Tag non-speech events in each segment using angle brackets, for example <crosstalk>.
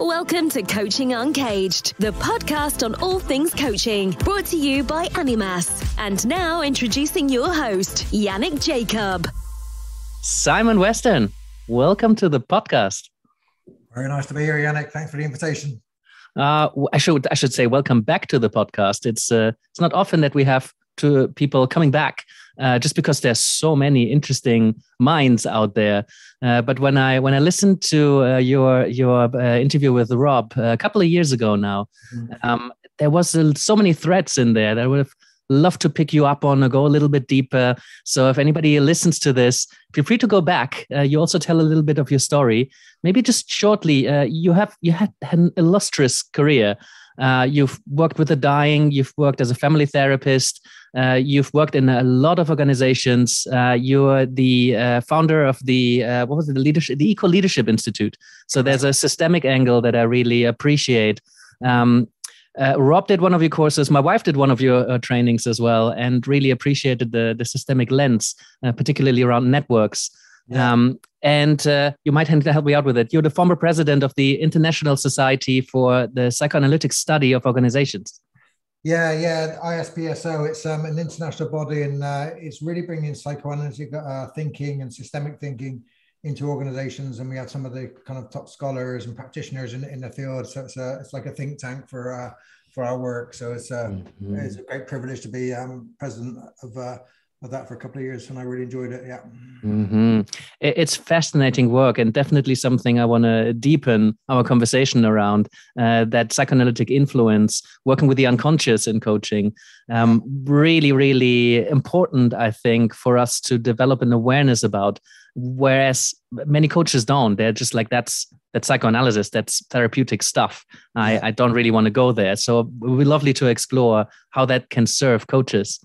Welcome to Coaching Uncaged, the podcast on all things coaching, brought to you by Animas. And now introducing your host, Yannick Jacob. Simon Western, welcome to the podcast. Very nice to be here, Yannick. Thanks for the invitation. Uh, I should I should say welcome back to the podcast. It's uh, it's not often that we have two people coming back uh, just because there's so many interesting minds out there. Uh, but when I when I listened to uh, your your uh, interview with Rob uh, a couple of years ago now, mm-hmm. um, there was so many threads in there that I would have loved to pick you up on or go a little bit deeper. So if anybody listens to this, feel free to go back. Uh, you also tell a little bit of your story. Maybe just shortly, you have you had an illustrious career. Uh, you've worked with the dying. You've worked as a family therapist. Uh, you've worked in a lot of organizations. Uh, you're the uh, founder of the uh, what was it? The leadership, the Eco Leadership Institute. So there's a systemic angle that I really appreciate. Um, uh, Rob did one of your courses. My wife did one of your trainings as well, and really appreciated the the systemic lens, particularly around networks. Yeah. Um, and uh, you might help me out with it. You're the former president of the International Society for the Psychoanalytic Study of Organizations. Yeah, yeah, ISPSO. It's um, an international body, and uh, it's really bringing psychoanalytic uh, thinking and systemic thinking into organizations. And we have some of the kind of top scholars and practitioners in, in the field. So it's a, it's like a think tank for uh, for our work. So it's a mm-hmm. it's a great privilege to be um, president of uh, of that for a couple of years and I really enjoyed it. Yeah. Mm-hmm. It's fascinating work and definitely something I want to deepen our conversation around uh, that psychoanalytic influence, working with the unconscious in coaching. Um, really, really important, I think, for us to develop an awareness about. Whereas many coaches don't, they're just like, that's that's psychoanalysis, that's therapeutic stuff. I, I don't really want to go there. So it would be lovely to explore how that can serve coaches.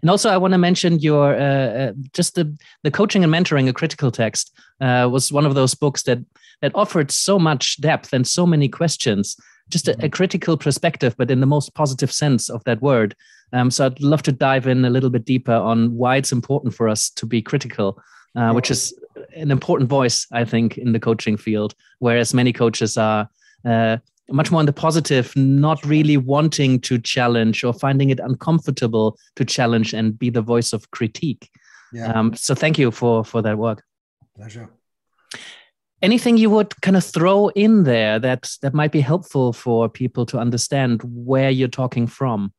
And also, I want to mention your uh, uh, just the the coaching and mentoring a critical text uh, was one of those books that that offered so much depth and so many questions. Just a, a mm-hmm. critical perspective, but in the most positive sense of that word. Um, so I'd love to dive in a little bit deeper on why it's important for us to be critical, uh, which is an important voice, I think, in the coaching field. Whereas many coaches are uh, much more on the positive, not really wanting to challenge or finding it uncomfortable to challenge and be the voice of critique. Yeah. Um, so thank you for for that work. Pleasure. Anything you would kind of throw in there that that might be helpful for people to understand where you're talking from?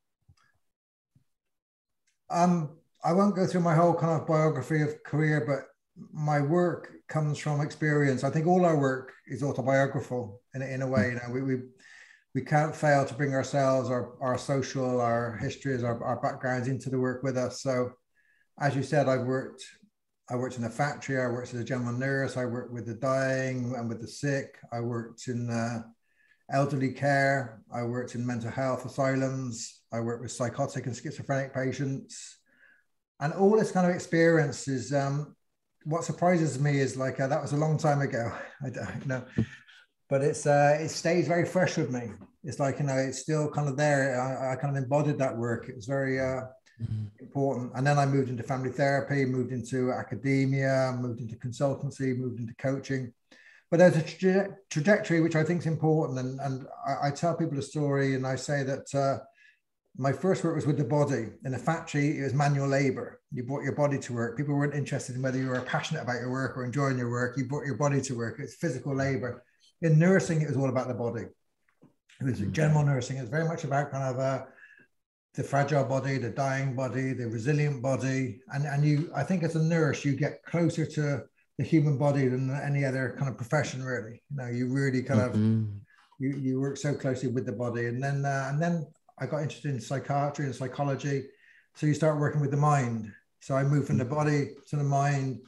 Um, I won't go through my whole kind of biography of career, but my work comes from experience. I think all our work is autobiographical in, in a way. You know, we, we we can't fail to bring ourselves, our, our social, our histories, our, our backgrounds into the work with us. So, as you said, I've worked, I worked in a factory. I worked as a general nurse. I worked with the dying and with the sick. I worked in uh, elderly care. I worked in mental health asylums. I worked with psychotic and schizophrenic patients. And all this kind of experience is um, what surprises me is like uh, that was a long time ago. <laughs> I don't know, but it's uh, it stays very fresh with me. It's like you know, it's still kind of there. I, I kind of embodied that work. It was very uh, mm-hmm. important. And then I moved into family therapy, moved into academia, moved into consultancy, moved into coaching. But there's a tra- trajectory which I think is important, and and I, I, tell people a story, and I say that uh, my first work was with the body in a factory. It was manual labor. You brought your body to work. People weren't interested in whether you were passionate about your work or enjoying your work. You brought your body to work. It's physical labor. In nursing, it was all about the body. It was mm. general nursing. It's very much about kind of uh, the fragile body, the dying body, the resilient body. And, and you, I think as a nurse, you get closer to the human body than any other kind of profession, really. You know, you really kind mm-hmm. of, you, you work so closely with the body. And then, uh, and then I got interested in psychiatry and psychology. So you start working with the mind. So I moved from the body to the mind.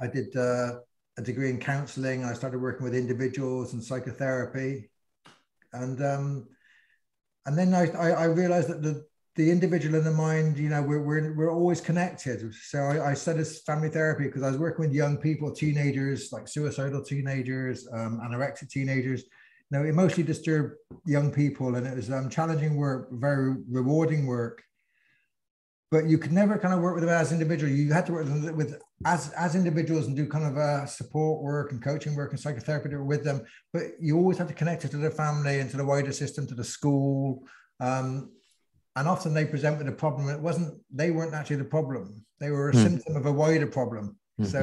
I did uh, a degree in counseling. I started working with individuals and psychotherapy. And um, and then I, I, I realized that the, the individual and the mind, you know, we're, we're, we're always connected. So I, I studied family therapy because I was working with young people, teenagers, like suicidal teenagers, um, anorexic teenagers, you know, emotionally disturbed young people, and it was um, challenging work, very rewarding work. But you could never kind of work with them as individual. You had to work with, with as as individuals and do kind of a support work and coaching work and psychotherapy with them. But you always had to connect it to the family and to the wider system, to the school. Um, and often they present with a problem. It wasn't they weren't actually the problem. They were a mm. symptom of a wider problem. Mm-hmm. So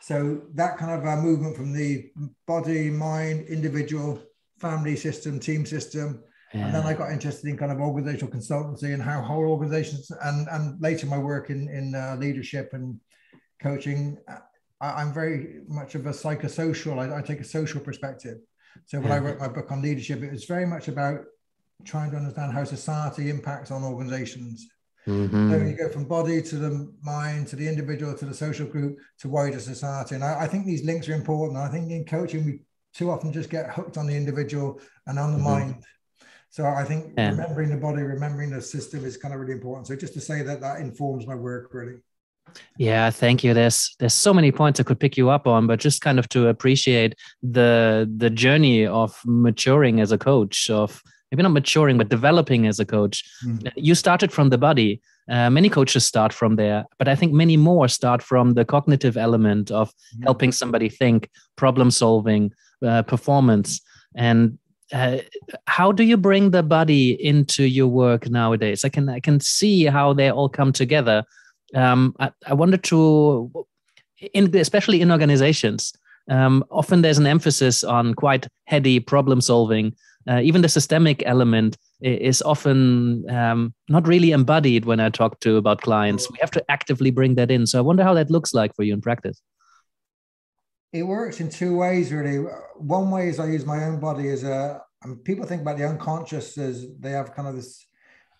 so that kind of a uh, movement from the body, mind, individual, family system, team system yeah. And then I got interested in kind of organizational consultancy and how whole organizations, and and later my work in in uh, leadership and coaching. I, am very much of a psychosocial. I, I, take a social perspective. So when yeah. I wrote my book on leadership, it was very much about trying to understand how society impacts on organizations. Mm-hmm. So you go from body to the mind to the individual to the social group to wider society. And I, I think these links are important. I think in coaching, we too often just get hooked on the individual and on the mm-hmm. mind so I think yeah. remembering the body, remembering the system is kind of really important. So just to say that that informs my work really. Yeah, thank you. There's there's so many points I could pick you up on, but just kind of to appreciate the the journey of maturing as a coach, of maybe not maturing, but developing as a coach. Mm-hmm. You started from the body. Uh, many coaches start from there, but I think many more start from the cognitive element of mm-hmm. helping somebody think, problem solving, uh, performance. And uh, how do you bring the body into your work nowadays? I can I can see how they all come together. Um, I, I wanted to, in, especially in organizations, um, often there's an emphasis on quite heady problem solving. Uh, even the systemic element is often um, not really embodied when I talk to about clients. We have to actively bring that in. So I wonder how that looks like for you in practice. It works in two ways, really. One way is I use my own body as a. And people think about the unconscious as they have kind of this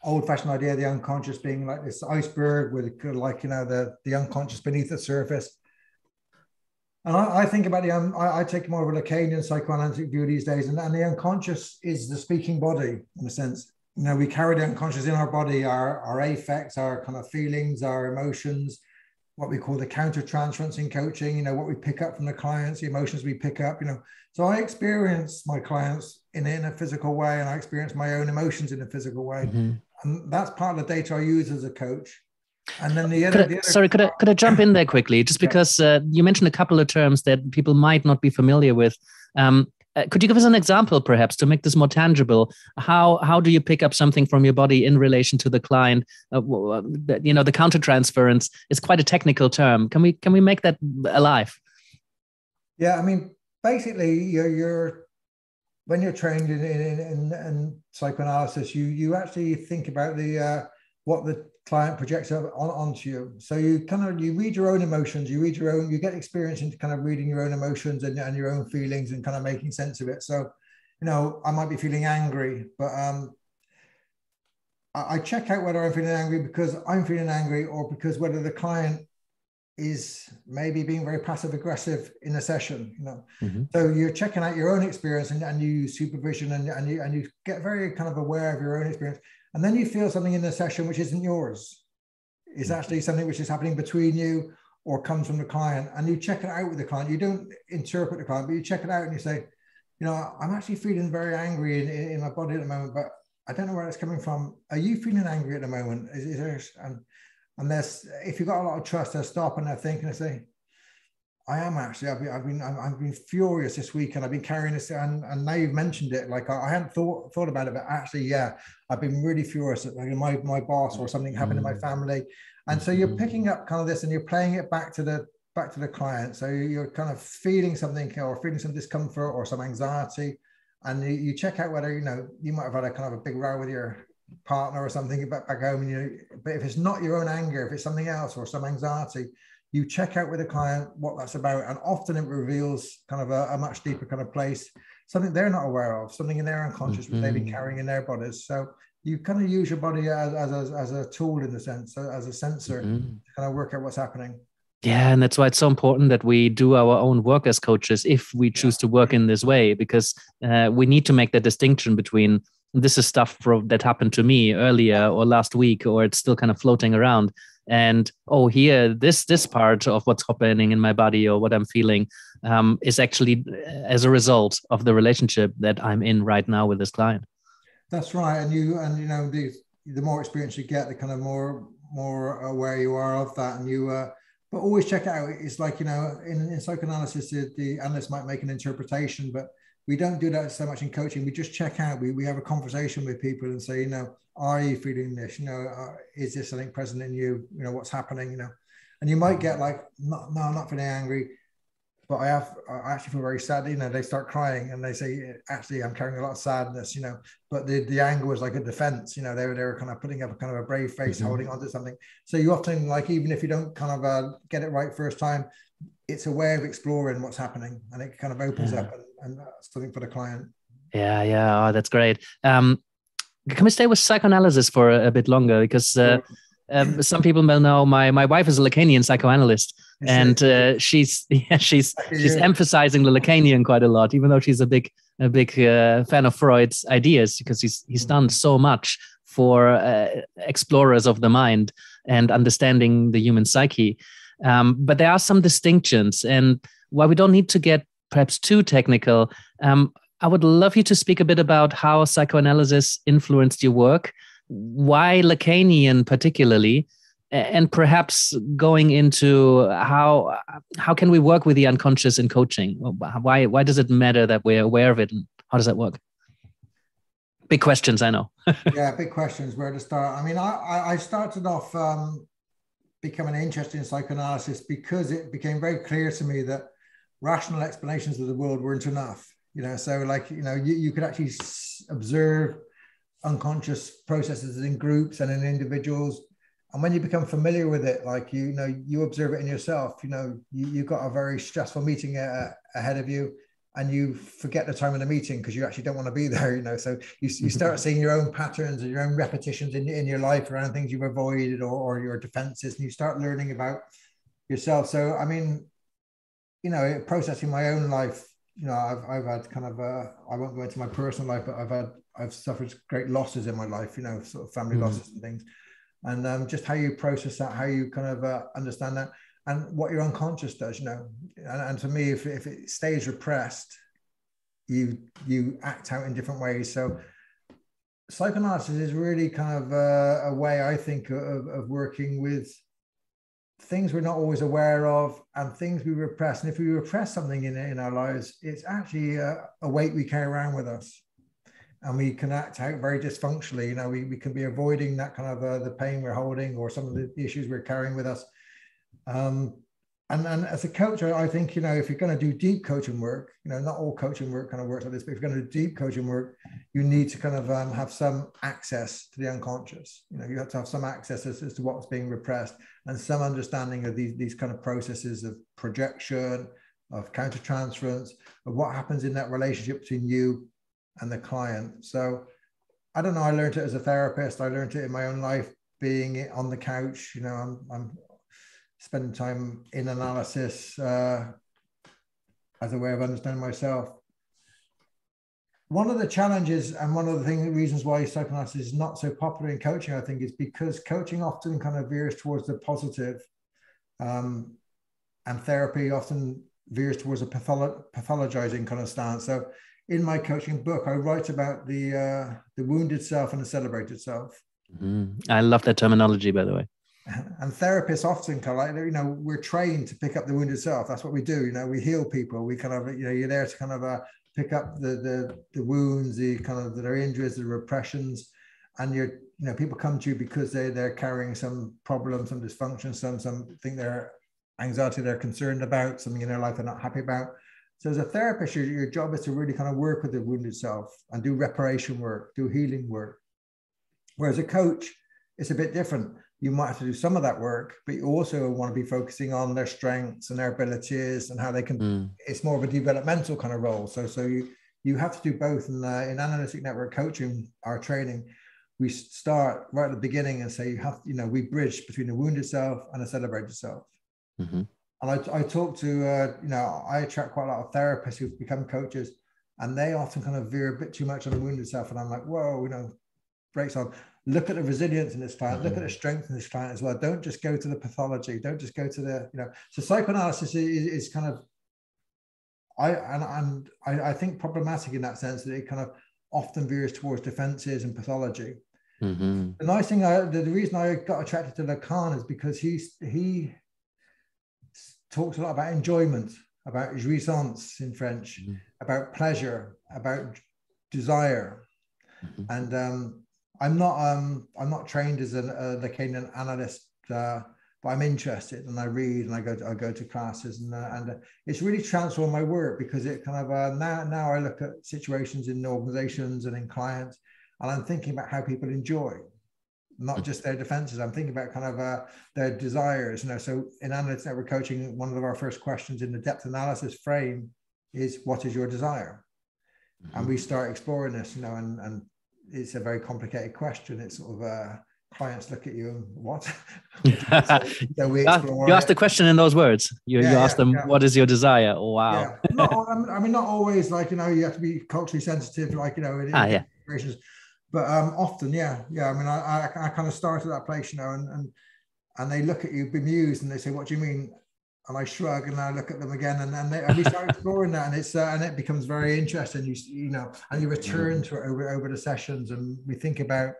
old-fashioned idea of the unconscious being like this iceberg with like you know the the unconscious beneath the surface. And I, I think about the um, I, I, take more of a Lacanian psychoanalytic view these days, and, and the unconscious is the speaking body in a sense. You know, we carry the unconscious in our body, our our affects, our kind of feelings, our emotions, what we call the counter transference in coaching, you know, what we pick up from the clients, the emotions we pick up, you know. So I experience my clients in, in a physical way and I experience my own emotions in a physical way. Mm-hmm. And that's part of the data I use as a coach. And then the other, could I, the other sorry, could I, could I jump in there quickly? Just because uh, you mentioned a couple of terms that people might not be familiar with. Um, uh, could you give us an example, perhaps, to make this more tangible? How how do you pick up something from your body in relation to the client? Uh, you know, the countertransference is quite a technical term. Can we can we make that alive? Yeah, I mean, basically, you're, you're when you're trained in, in, in, in psychoanalysis, you you actually think about the uh, what the client projects on, onto you. So you kind of you read your own emotions, you read your own, you get experience into kind of reading your own emotions and, and your own feelings and kind of making sense of it. So, you know, I might be feeling angry, but um, I, I check out whether I'm feeling angry because I'm feeling angry or because whether the client is maybe being very passive aggressive in a session you know mm-hmm. so you're checking out your own experience and, and you supervision and, and you and you get very kind of aware of your own experience and then you feel something in the session which isn't yours. It's mm-hmm. actually something which is happening between you or comes from the client. And you check it out with the client. You don't interpret the client, but you check it out and you say, you know, I'm actually feeling very angry in, in my body at the moment, but I don't know where it's coming from. Are you feeling angry at the moment? Is, is there, and, and there's, if you've got a lot of trust, they'll stop and they'll think and they say, I am actually. I've been, I've been, I've been furious this week, and I've been carrying this. And, and now you've mentioned it, like I, I hadn't thought thought about it, but actually, yeah, I've been really furious at like my my boss or something happened mm. in my mm. family, and so you're picking up kind of this, and you're playing it back to the back to the client. So you're kind of feeling something or feeling some discomfort or some anxiety, and you, you check out whether you know you might have had a kind of a big row with your partner or something back back home, and you. But if it's not your own anger, if it's something else or some anxiety, you check out with a client what that's about and often it reveals kind of a, a much deeper kind of place something they're not aware of something in their unconscious mm-hmm. they've been mm-hmm. carrying in their bodies so you kind of use your body as, as, a, as a tool in the sense as a sensor mm-hmm. to kind of work out what's happening yeah, and that's why it's so important that we do our own work as coaches if we choose to work in this way, because uh, we need to make that distinction between this is stuff that happened to me earlier or last week, or it's still kind of floating around, and oh here this this part of what's happening in my body or what i'm feeling um, is actually uh, as a result of the relationship that i'm in right now with this client that's right and you and you know the the more experience you get the kind of more more aware you are of that, and you. Uh, but always check it out. It's like you know, in, in psychoanalysis, the, the analyst might make an interpretation, but we don't do that so much in coaching. We just check out. We, we have a conversation with people and say, you know, are you feeling this? You know, uh, is this something present in you? You know, what's happening? You know, and you might get like, no, no, I'm not feeling angry but I have I actually feel very sad. You know, they start crying and they say, actually, I'm carrying a lot of sadness. You know, but the the anger was like a defense. You know, they were they were kind of putting up a kind of a brave face, mm-hmm. holding on to something. So you often like even if you don't kind of uh, get it right first time, it's a way of exploring what's happening, and it kind of opens yeah. up and, and something for the client. Yeah, yeah, oh, that's great. Um, can we stay with psychoanalysis for a, a bit longer because. Uh, um, some people will know my my wife is a Lacanian psychoanalyst, and uh, she's <laughs> yeah, she's she's emphasizing the Lacanian quite a lot, even though she's a big a big uh, fan of Freud's ideas because he's he's done so much for uh, explorers of the mind and understanding the human psyche. Um, but there are some distinctions, and while we don't need to get perhaps too technical, um, I would love you to speak a bit about how psychoanalysis influenced your work why Lacanian particularly, and perhaps going into how how can we work with the unconscious in coaching? Why why does it matter that we're aware of it, and how does that work? Big questions, I know. <laughs> yeah, big questions. Where to start? I mean, I I started off um, becoming interested in psychoanalysis because it became very clear to me that rational explanations of the world weren't enough. You know, so like you know, you, you could actually observe unconscious processes in groups and in individuals. And when you become familiar with it like you, you know you observe it in yourself you know you, you've got a very stressful meeting uh, ahead of you and you forget the time of the meeting because you actually don't want to be <laughs> there you know. So you, you <laughs> start seeing your own patterns and your own repetitions in, in your life around things you've avoided or, or your defenses and you start learning about yourself. So i mean you know processing my own life you know i've, I've had kind of a i won't go into my personal life but i've had I've suffered great losses in my life, you know, sort of family mm. losses and things, and um, just how you process that, how you kind of uh, understand that, and what your unconscious does, you know. And, and to me, if, if it stays repressed, you you act out in different ways. So psychoanalysis is really kind of a, a way I think of, of working with things we're not always aware of and things we repress. And if we repress something in, in our lives, it's actually a, a weight we carry around with us and we can act out very dysfunctionally. You know, we, we can be avoiding that kind of uh, the pain we're holding or some of the issues we're carrying with us. Um, and, and as a coach, I think, you know, if you're going to do deep coaching work, you know, not all coaching work kind of works like this, but if you're going to do deep coaching work, you need to kind of um, have some access to the unconscious. You know, you have to have some access as, as to what's being repressed and some understanding of these, these kind of processes of projection, of countertransference, of what happens in that relationship between you and the client. So I don't know. I learned it as a therapist. I learned it in my own life, being on the couch. You know, I'm, I'm spending time in analysis uh, as a way of understanding myself. One of the challenges and one of the reasons why psychoanalysis is not so popular in coaching, I think, is because coaching often kind of veers towards the positive, um, and therapy often veers towards a patholo- pathologizing kind of stance. So in my coaching book, I write about the uh, the wounded self and the celebrated self. Mm-hmm. I love that terminology, by the way. And therapists often kind of like, you know, we're trained to pick up the wounded self. That's what we do. You know, we heal people. We kind of, you know, you're there to kind of uh, pick up the, the the wounds, the kind of their injuries, the repressions, and you're, you know, people come to you because they they're carrying some problem, some dysfunction, some something they're anxiety they're concerned about, something in their life they're not happy about so as a therapist, your, your job is to really kind of work with the wounded self and do reparation work, do healing work. Whereas a coach, it's a bit different. You might have to do some of that work, but you also want to be focusing on their strengths and their abilities and how they can. Mm. It's more of a developmental kind of role. So so you you have to do both. And uh, in analytic network coaching, our training, we start right at the beginning and say you have you know we bridge between the wounded self and a celebrated self. Mm-hmm. And I, I talk to, uh, you know, I attract quite a lot of therapists who've become coaches and they often kind of veer a bit too much on the wounded self. And I'm like, whoa, you know, breaks on. Look at the resilience in this client, look at the mm-hmm. strength in this client as well. Don't just go to the pathology. Don't just go to the, you know, so psychoanalysis is, is kind of, I, and, and I, I think problematic in that sense that it kind of often veers towards defenses and pathology. Mm-hmm. The nice thing, I, the, the, reason I got attracted to Lacan is because he's he talks a lot about enjoyment, about jouissance in French, mm-hmm. about pleasure, about desire, mm-hmm. and um, I'm not um, I'm not trained as an, a Lacanian analyst. Uh, but I'm interested and I read and I go to, I go to classes and uh, and uh, it's really transformed my work because it kind of uh, now now I look at situations in organizations and in clients and I'm thinking about how people enjoy not mm. just their defenses i'm thinking about kind of uh, their desires you know so in analytics network coaching one of our first questions in the depth analysis frame is what is your desire mm-hmm. and we start exploring this you know and and it's a very complicated question it's sort of uh clients look at you and what? <laughs> <laughs> so we you ask the question in those words. You, yeah, you asked yeah, them, yeah. "What is your desire?" Oh, wow. <laughs> Not, I mean, not always. Like you know, you have to be culturally sensitive. Like you know, ah, yeah. But um, often, yeah, yeah. I mean, I, I, I kind of start at that place, you know, and and and they look at you bemused and they say, "What do you mean?" And I shrug and I look at them again, and and, they, and we start <laughs> exploring that, and it's uh, and it becomes very interesting. You you know, and you return to it over over the sessions, and we think about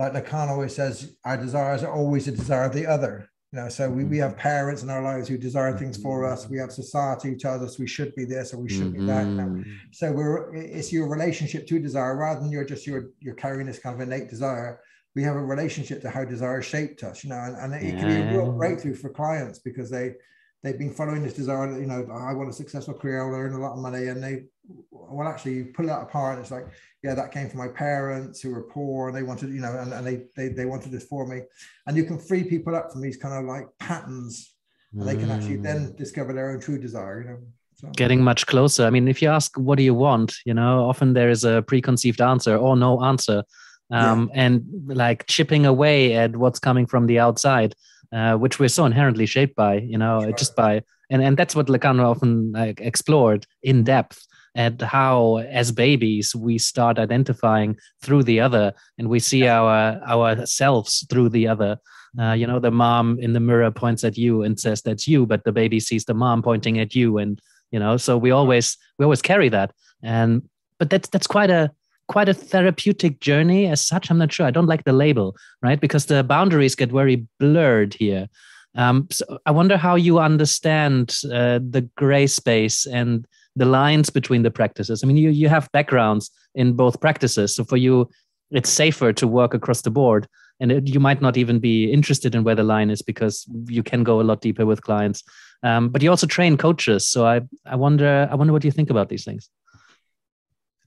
like Lacan always says, our desires are always a desire of the other. You know, so we, we have parents in our lives who desire things for us. We have society who tells us we should be this or we should mm-hmm. be that. You know? Mm-hmm. So we're it's your relationship to desire rather than you're just you're you're carrying this kind of innate desire. We have a relationship to how desire shaped us, you know, and, and it, yeah. can be a real breakthrough for clients because they they've been following this desire, you know, I want a successful career, I'll earn a lot of money. And they, well, actually, you pull that apart. it's like, yeah, that came from my parents who were poor and they wanted, you know, and, and they, they, they wanted this for me. And you can free people up from these kind of like patterns and they can actually then mm. discover their own true desire, you know. So. Getting much closer. I mean, if you ask, what do you want? You know, often there is a preconceived answer or no answer. Um, yeah. And like chipping away at what's coming from the outside uh, which we're so inherently shaped by, you know, sure. just by, and, and that's what Lacan often like, explored in depth at how as babies we start identifying through the other and we see our ourselves through the other. Uh, you know the mom in the mirror points at you and says that's you but the baby sees the mom pointing at you and you know so we always we always carry that. And but that's that's quite a quite a therapeutic journey as such. I'm not sure. I don't like the label, right? Because the boundaries get very blurred here. Um, so I wonder how you understand uh, the gray space and the lines between the practices. I mean, you you have backgrounds in both practices, so for you, it's safer to work across the board, and it, you might not even be interested in where the line is because you can go a lot deeper with clients. Um, but you also train coaches, so I I wonder I wonder what you think about these things.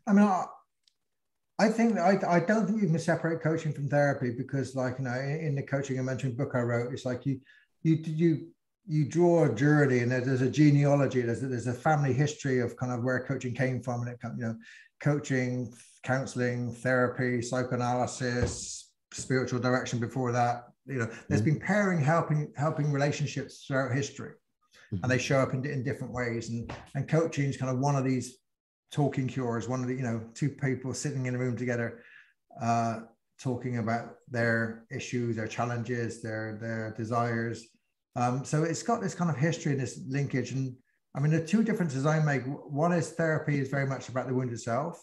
I mean, I think I, I don't think you can separate coaching from therapy because, like you know, in, in the coaching and mentoring book I wrote, it's like you you you you draw a journey and there's a genealogy. There's a, there's a family history of kind of where coaching came from, and it comes, you know, coaching, counseling, therapy, psychoanalysis, spiritual direction. Before that, you know, there's mm-hmm. been pairing, helping helping relationships throughout history, mm-hmm. and they show up in, in different ways. And and coaching is kind of one of these talking cures. One of the you know two people sitting in a room together uh, talking about their issues their challenges their their desires. Um, so it's got this kind of history and this linkage. And i mean the two differences i make. One is therapy is very much about the wounded self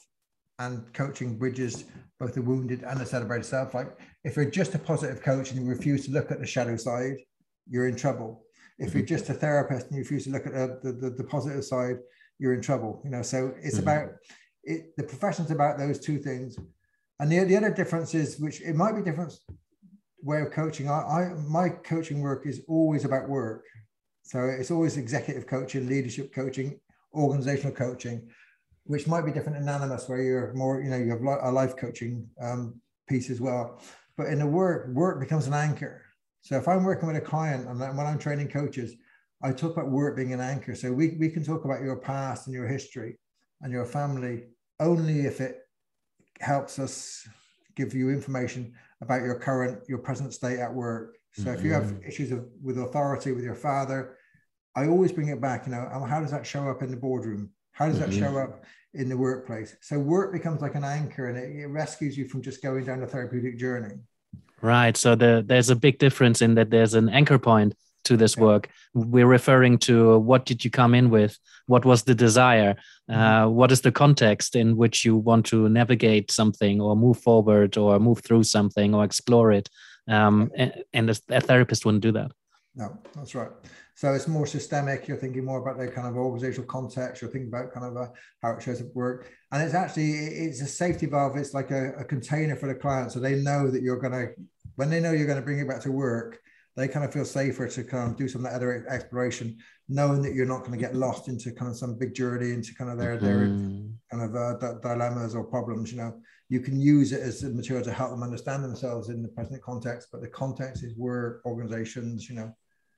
and coaching bridges both the wounded and the celebrated self. Like if you're just a positive coach and you refuse to look at the shadow side you're in trouble. If you're just a therapist and you refuse to look at the, the, the positive side you're in trouble. You know, so it's mm-hmm. about it. The profession's about those two things, and the the other difference is, which it might be different way of coaching. I, I my coaching work is always about work, so it's always executive coaching, leadership coaching, organizational coaching, which might be different in Animas, where you're more, you know, you have a life coaching um, piece as well. But in the work, work becomes an anchor. So if I'm working with a client and when I'm training coaches, I talk about work being an anchor. So we, we can talk about your past and your history and your family only if it helps us give you information about your current, your present state at work. So mm-hmm. if you have mm-hmm. issues of, with authority with your father, I always bring it back, you know, how does that show up in the boardroom? How does that mm-hmm. show up in the workplace? So work becomes like an anchor and it, it rescues you from just going down a therapeutic journey. Right. So the, there's a big difference in that there's an anchor point to this work. We're referring to what did you come in with? What was the desire? Mm-hmm. Uh, what is the context in which you want to navigate something or move forward or move through something or explore it? Um, and, and a, a therapist wouldn't do that. No, that's right. So it's more systemic. You're thinking more about the kind of organizational context. You're thinking about kind of a, how it shows up work, and it's actually it's a safety valve. It's like a, a container for the client, so they know that you're going to when they know you're going to bring it back to work. They kind of feel safer to kind of do some other exploration, knowing that you're not going to get lost into kind of some big journey into kind of their mm-hmm. their kind of uh, dilemmas or problems. You know, you can use it as a material to help them understand themselves in the present context, but the context is work, organizations. You know,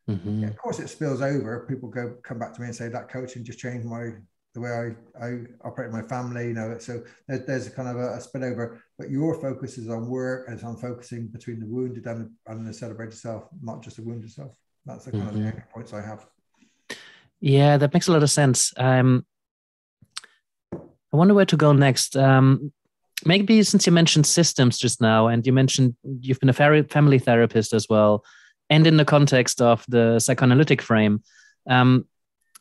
Mm-hmm. Yeah, of course, it spills over. People go come back to me and say that coaching just changed my the way I, I operate my family. You know, so there's, there's a kind of a, a spillover. But your focus is on work and it's on focusing between the wounded and, and the celebrated self, not just the wounded self. That's the kind mm-hmm. of the points I have. Yeah, that makes a lot of sense. Um, I wonder where to go next. Um, maybe since you mentioned systems just now, and you mentioned you've been a family therapist as well and in the context of the psychoanalytic frame. Um,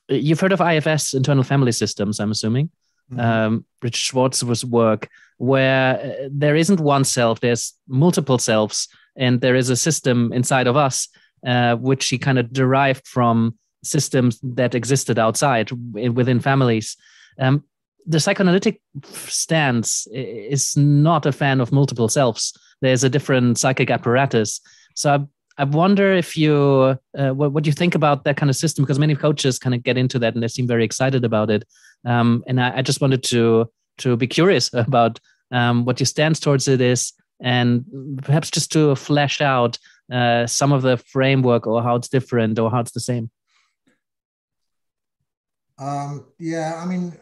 you've heard of IFS, internal family systems, I'm assuming. Mm-hmm. Um, Richard Schwartz's work, where uh, there isn't one self, there's multiple selves, and there is a system inside of us, uh, which he kind of derived from systems that existed outside within families. Um, the psychoanalytic stance is not a fan of multiple selves. There's a different psychic apparatus. So I wonder if you uh, what, what you think about that kind of system because many coaches kind of get into that and they seem very excited about it. Um, and I, I, just wanted to to be curious <laughs> about um, what your stance towards it is, and perhaps just to flesh out uh, some of the framework or how it's different or how it's the same. Um, yeah, I mean,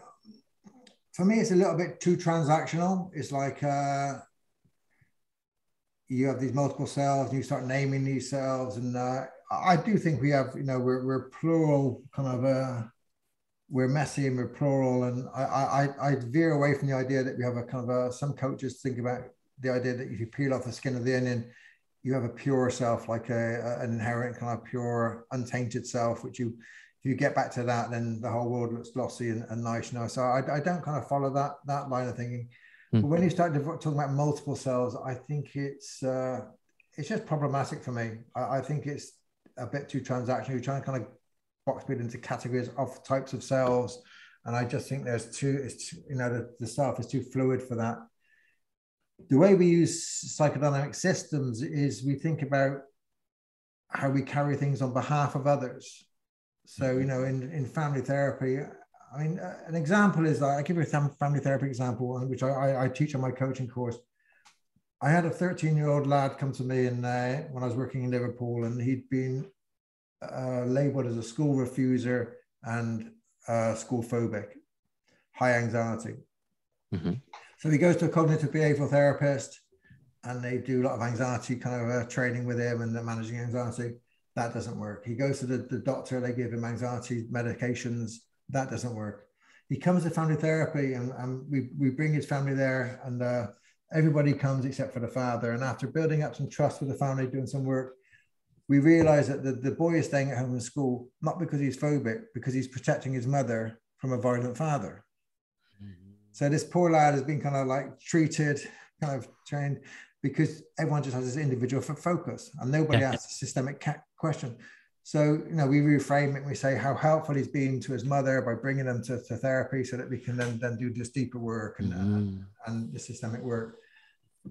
for me, it's a little bit too transactional. It's like uh, you have these multiple selves and you start naming these selves and uh, i do think we have you know we're, we're plural kind of uh we're messy and we're plural and I, I i veer away from the idea that we have a kind of a some coaches think about the idea that if you peel off the skin of the onion you have a pure self like a, an inherent kind of pure untainted self which you if you get back to that then the whole world looks glossy and, and nice you know so I, I don't kind of follow that that line of thinking Mm. But when you start talking about multiple selves, I think it's uh, it's just problematic for me. I, I, think it's a bit too transactional. You're trying to kind of box into categories of types of cells, and I just think there's too it's you know the, the is too fluid for that. The way we use psychodynamic systems is we think about how we carry things on behalf of others. So you know, in in family therapy, I mean, uh, an example is I give you a family therapy example, which I, I, I teach on my coaching course. I had a 13 year old lad come to me and uh, when I was working in Liverpool, and he'd been uh, labeled as a school refuser and uh, school phobic, high anxiety. Mm-hmm. So he goes to a cognitive behavioral therapist and they do a lot of anxiety kind of uh, training with him and managing anxiety. That doesn't work. He goes to the, the doctor, they give him anxiety medications that doesn't work. He comes to family therapy and, and we, we bring his family there and uh, everybody comes except for the father. And after building up some trust with the family, doing some work, we realize that the, the boy is staying at home in school, not because he's phobic, because he's protecting his mother from a violent father. Mm-hmm. So this poor lad has been kind of like treated, kind of trained, because everyone just has this individual focus and nobody asks a systemic question. So, you know, we reframe it and we say how helpful he's been to his mother by bringing them to, to therapy so that we can then, then do this deeper work and, mm-hmm. and, and the systemic work.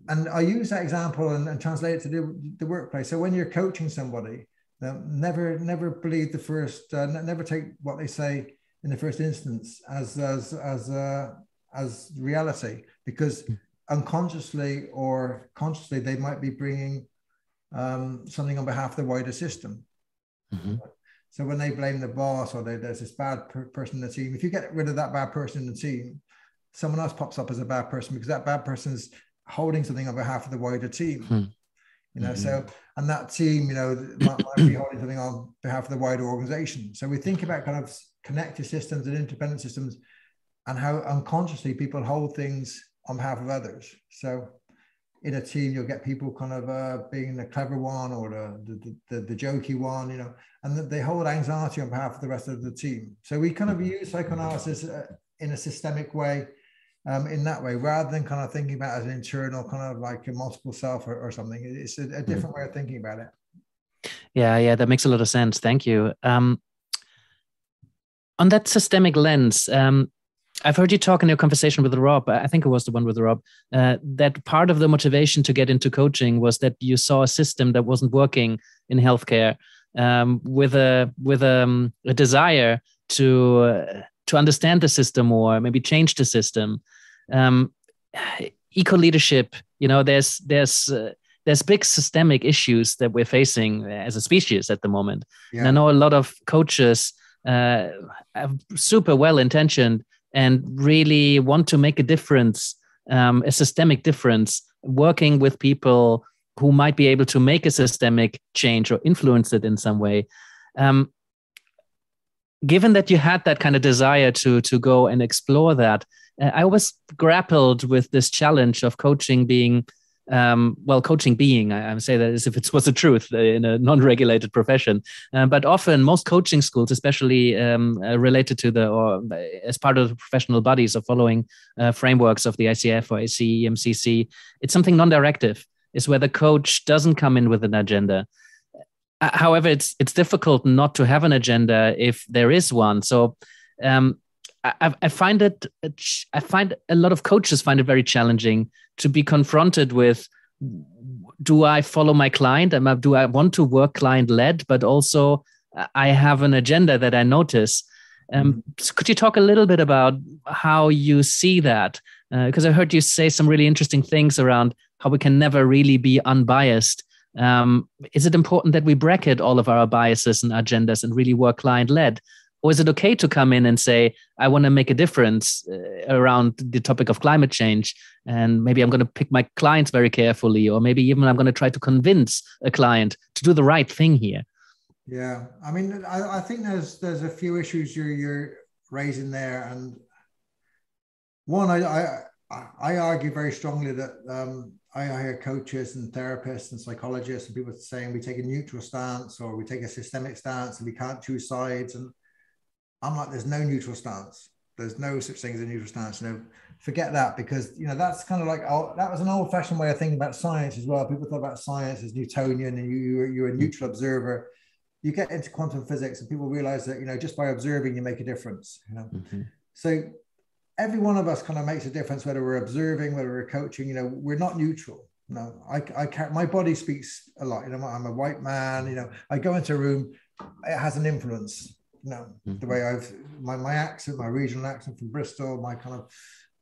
And I use that example and, and translate it to the, the workplace. So when you're coaching somebody, never, never believe the first, uh, never take what they say in the first instance as, as, as, uh, as reality, because unconsciously or consciously, they might be bringing um, something on behalf of the wider system. Mm-hmm. So when they blame the boss or they, there's this bad per- person in the team, if you get rid of that bad person in the team, someone else pops up as a bad person because that bad person's holding something on behalf of the wider team. Mm-hmm. You know, mm-hmm. so and that team, you know, might, might be holding something on behalf of the wider organization. So we think about kind of connected systems and independent systems and how unconsciously people hold things on behalf of others. So in a team, you'll get people kind of uh, being the clever one or the, the, the, the jokey one, you know, and they hold anxiety on behalf of the rest of the team. So we kind of use psychoanalysis uh, in a systemic way, um, in that way, rather than kind of thinking about as an internal kind of like a multiple self or, or something. It's a, a different way of thinking about it. Yeah, yeah, that makes a lot of sense. Thank you. Um, on that systemic lens, um, I've heard you talk in your conversation with Rob. I think it was the one with Rob. Uh, that part of the motivation to get into coaching was that you saw a system that wasn't working in healthcare, um, with a with a, um, a desire to uh, to understand the system more, maybe change the system. Um, eco leadership, you know, there's there's uh, there's big systemic issues that we're facing as a species at the moment. Yeah. And I know a lot of coaches uh, are super well intentioned and really want to make a difference, um, a systemic difference, working with people who might be able to make a systemic change or influence it in some way. Um, given that you had that kind of desire to to go and explore that, uh, I always grappled with this challenge of coaching being um, well, coaching being, I, say that as if it was the truth uh, in a non-regulated profession. Uh, but often, most coaching schools, especially um, uh, related to the or as part of the professional bodies of following uh, frameworks of the ICF or ACE, EMCC, it's something non-directive. Is where the coach doesn't come in with an agenda. Uh, however, it's it's difficult not to have an agenda if there is one. So. Um, I, I find it. I find a lot of coaches find it very challenging to be confronted with do I follow my client? Am I, Do I want to work client led, but also I have an agenda that I notice? Um, mm-hmm. so could you talk a little bit about how you see that? Because uh, I heard you say some really interesting things around how we can never really be unbiased. Um, is it important that we bracket all of our biases and agendas and really work client led? or is it okay to come in and say i want to make a difference uh, around the topic of climate change and maybe i'm going to pick my clients very carefully or maybe even i'm going to try to convince a client to do the right thing here yeah i mean i, I think there's there's a few issues you're you're raising there and one i i, I argue very strongly that um, I hear coaches and therapists and psychologists and people saying we take a neutral stance or we take a systemic stance and we can't choose sides. And I'm like, there's no neutral stance. There's no such thing as a neutral stance. You know, forget that because you know that's kind of like oh, that was an old-fashioned way of thinking about science as well. People thought about science as Newtonian, and you you're, you're a neutral observer. You get into quantum physics, and people realize that you know just by observing you make a difference. You know, mm-hmm. so every one of us kind of makes a difference whether we're observing, whether we're coaching. You know, we're not neutral. No, I, I can't. My body speaks a lot. You know, I'm a white man. You know, I go into a room, it has an influence you know mm-hmm. the way I've my my accent, my regional accent from Bristol, my kind of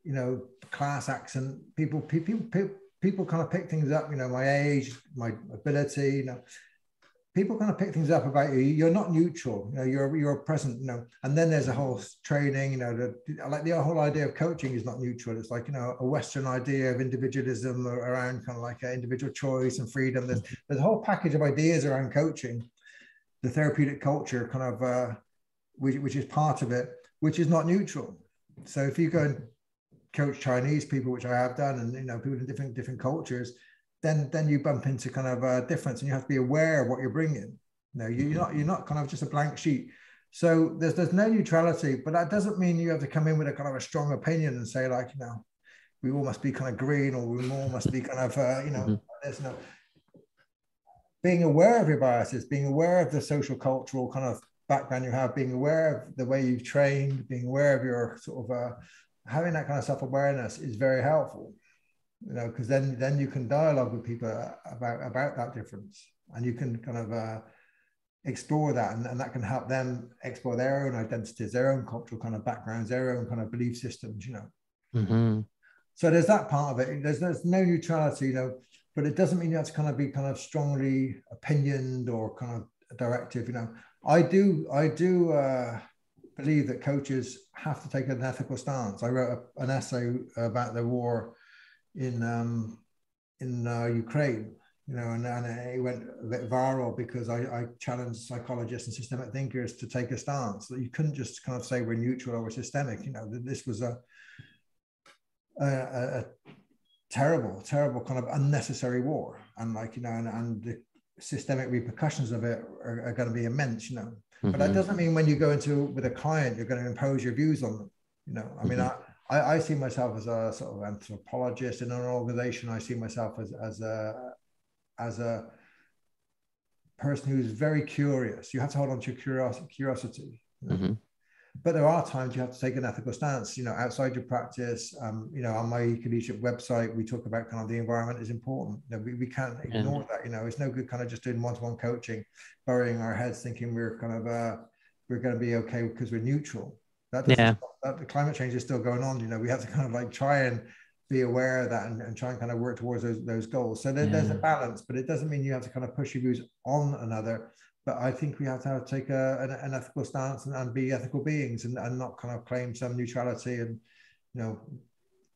you know class accent. People people people people kind of pick things up. You know my age, my ability. You know people kind of pick things up about you. You're not neutral. You know you're you're present. You know and then there's a whole training. You know the, like the whole idea of coaching is not neutral. It's like you know a Western idea of individualism around kind of like individual choice and freedom. There's there's a whole package of ideas around coaching the therapeutic culture kind of uh, which, which is part of it, which is not neutral. So if you go and coach Chinese people, which I have done, and you know people in different different cultures, then then you bump into kind of a difference, and you have to be aware of what you're bringing. You know, you're not you're not kind of just a blank sheet. So there's there's no neutrality, but that doesn't mean you have to come in with a kind of a strong opinion and say like you know we all must be kind of green or we all must be kind of uh, you know mm-hmm. there's no being aware of your biases, being aware of the social cultural kind of background you have, being aware of the way you've trained, being aware of your sort of uh, having that kind of self awareness is very helpful. You know, because then then you can dialogue with people about about that difference, and you can kind of uh, explore that, and, and that can help them explore their own identities, their own cultural kind of backgrounds, their own kind of belief systems. You know. Mm-hmm. So there's that part of it. There's there's no neutrality, you know, but it doesn't mean you have to kind of be kind of strongly opinioned or kind of directive. You know, I do, I do uh, believe that coaches have to take an ethical stance. I wrote a, an essay about the war in um, in uh, Ukraine, you know, and, and it went a bit viral because I, I, challenged psychologists and systemic thinkers to take a stance that you couldn't just kind of say we're neutral or we're systemic. You know, that this was a, a, a terrible, terrible kind of unnecessary war, and like you know, and, and the systemic repercussions of it are, are going to be immense, you know. Mm-hmm. But that mm-hmm. doesn't mean when you go into with a client, you're going to impose your views on them. You know, I mean, mm-hmm. I, I, see myself as a sort of anthropologist in an organization. I see myself as as a as a person who's very curious. You have to hold on to your curiosity. curiosity you know? mm-hmm but there are times you have to take an ethical stance you know outside your practice um, you know on my collegiate website we talk about kind of the environment is important you know, we, we can't ignore that you know it's no good kind of just doing one-to-one coaching burying our heads thinking we're kind of uh we're going to be okay because we're neutral that yeah that, the climate change is still going on you know we have to kind of like try and be aware of that and, and try and kind of work towards those, those goals so there, yeah. there's a balance but it doesn't mean you have to kind of push your views on another but I think we have to, have to take a, an, an, ethical stance and, and, be ethical beings and, and not kind of claim some neutrality and you know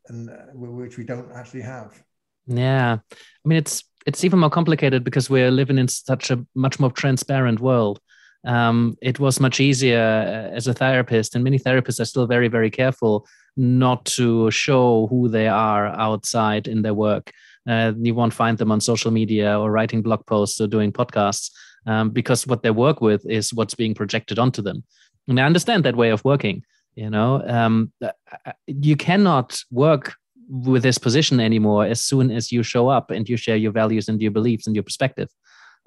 and uh, which we don't actually have. Yeah, I mean it's it's even more complicated because we're living in such a much more transparent world. Um, it was much easier uh, as a therapist, and many therapists are still very very careful not to show who they are outside in their work. Uh, you won't find them on social media or writing blog posts or doing podcasts um, because what they work with is what's being projected onto them. And I understand that way of working. You know, um, uh, uh, you cannot work with this position anymore as soon as you show up and you share your values and your beliefs and your perspective.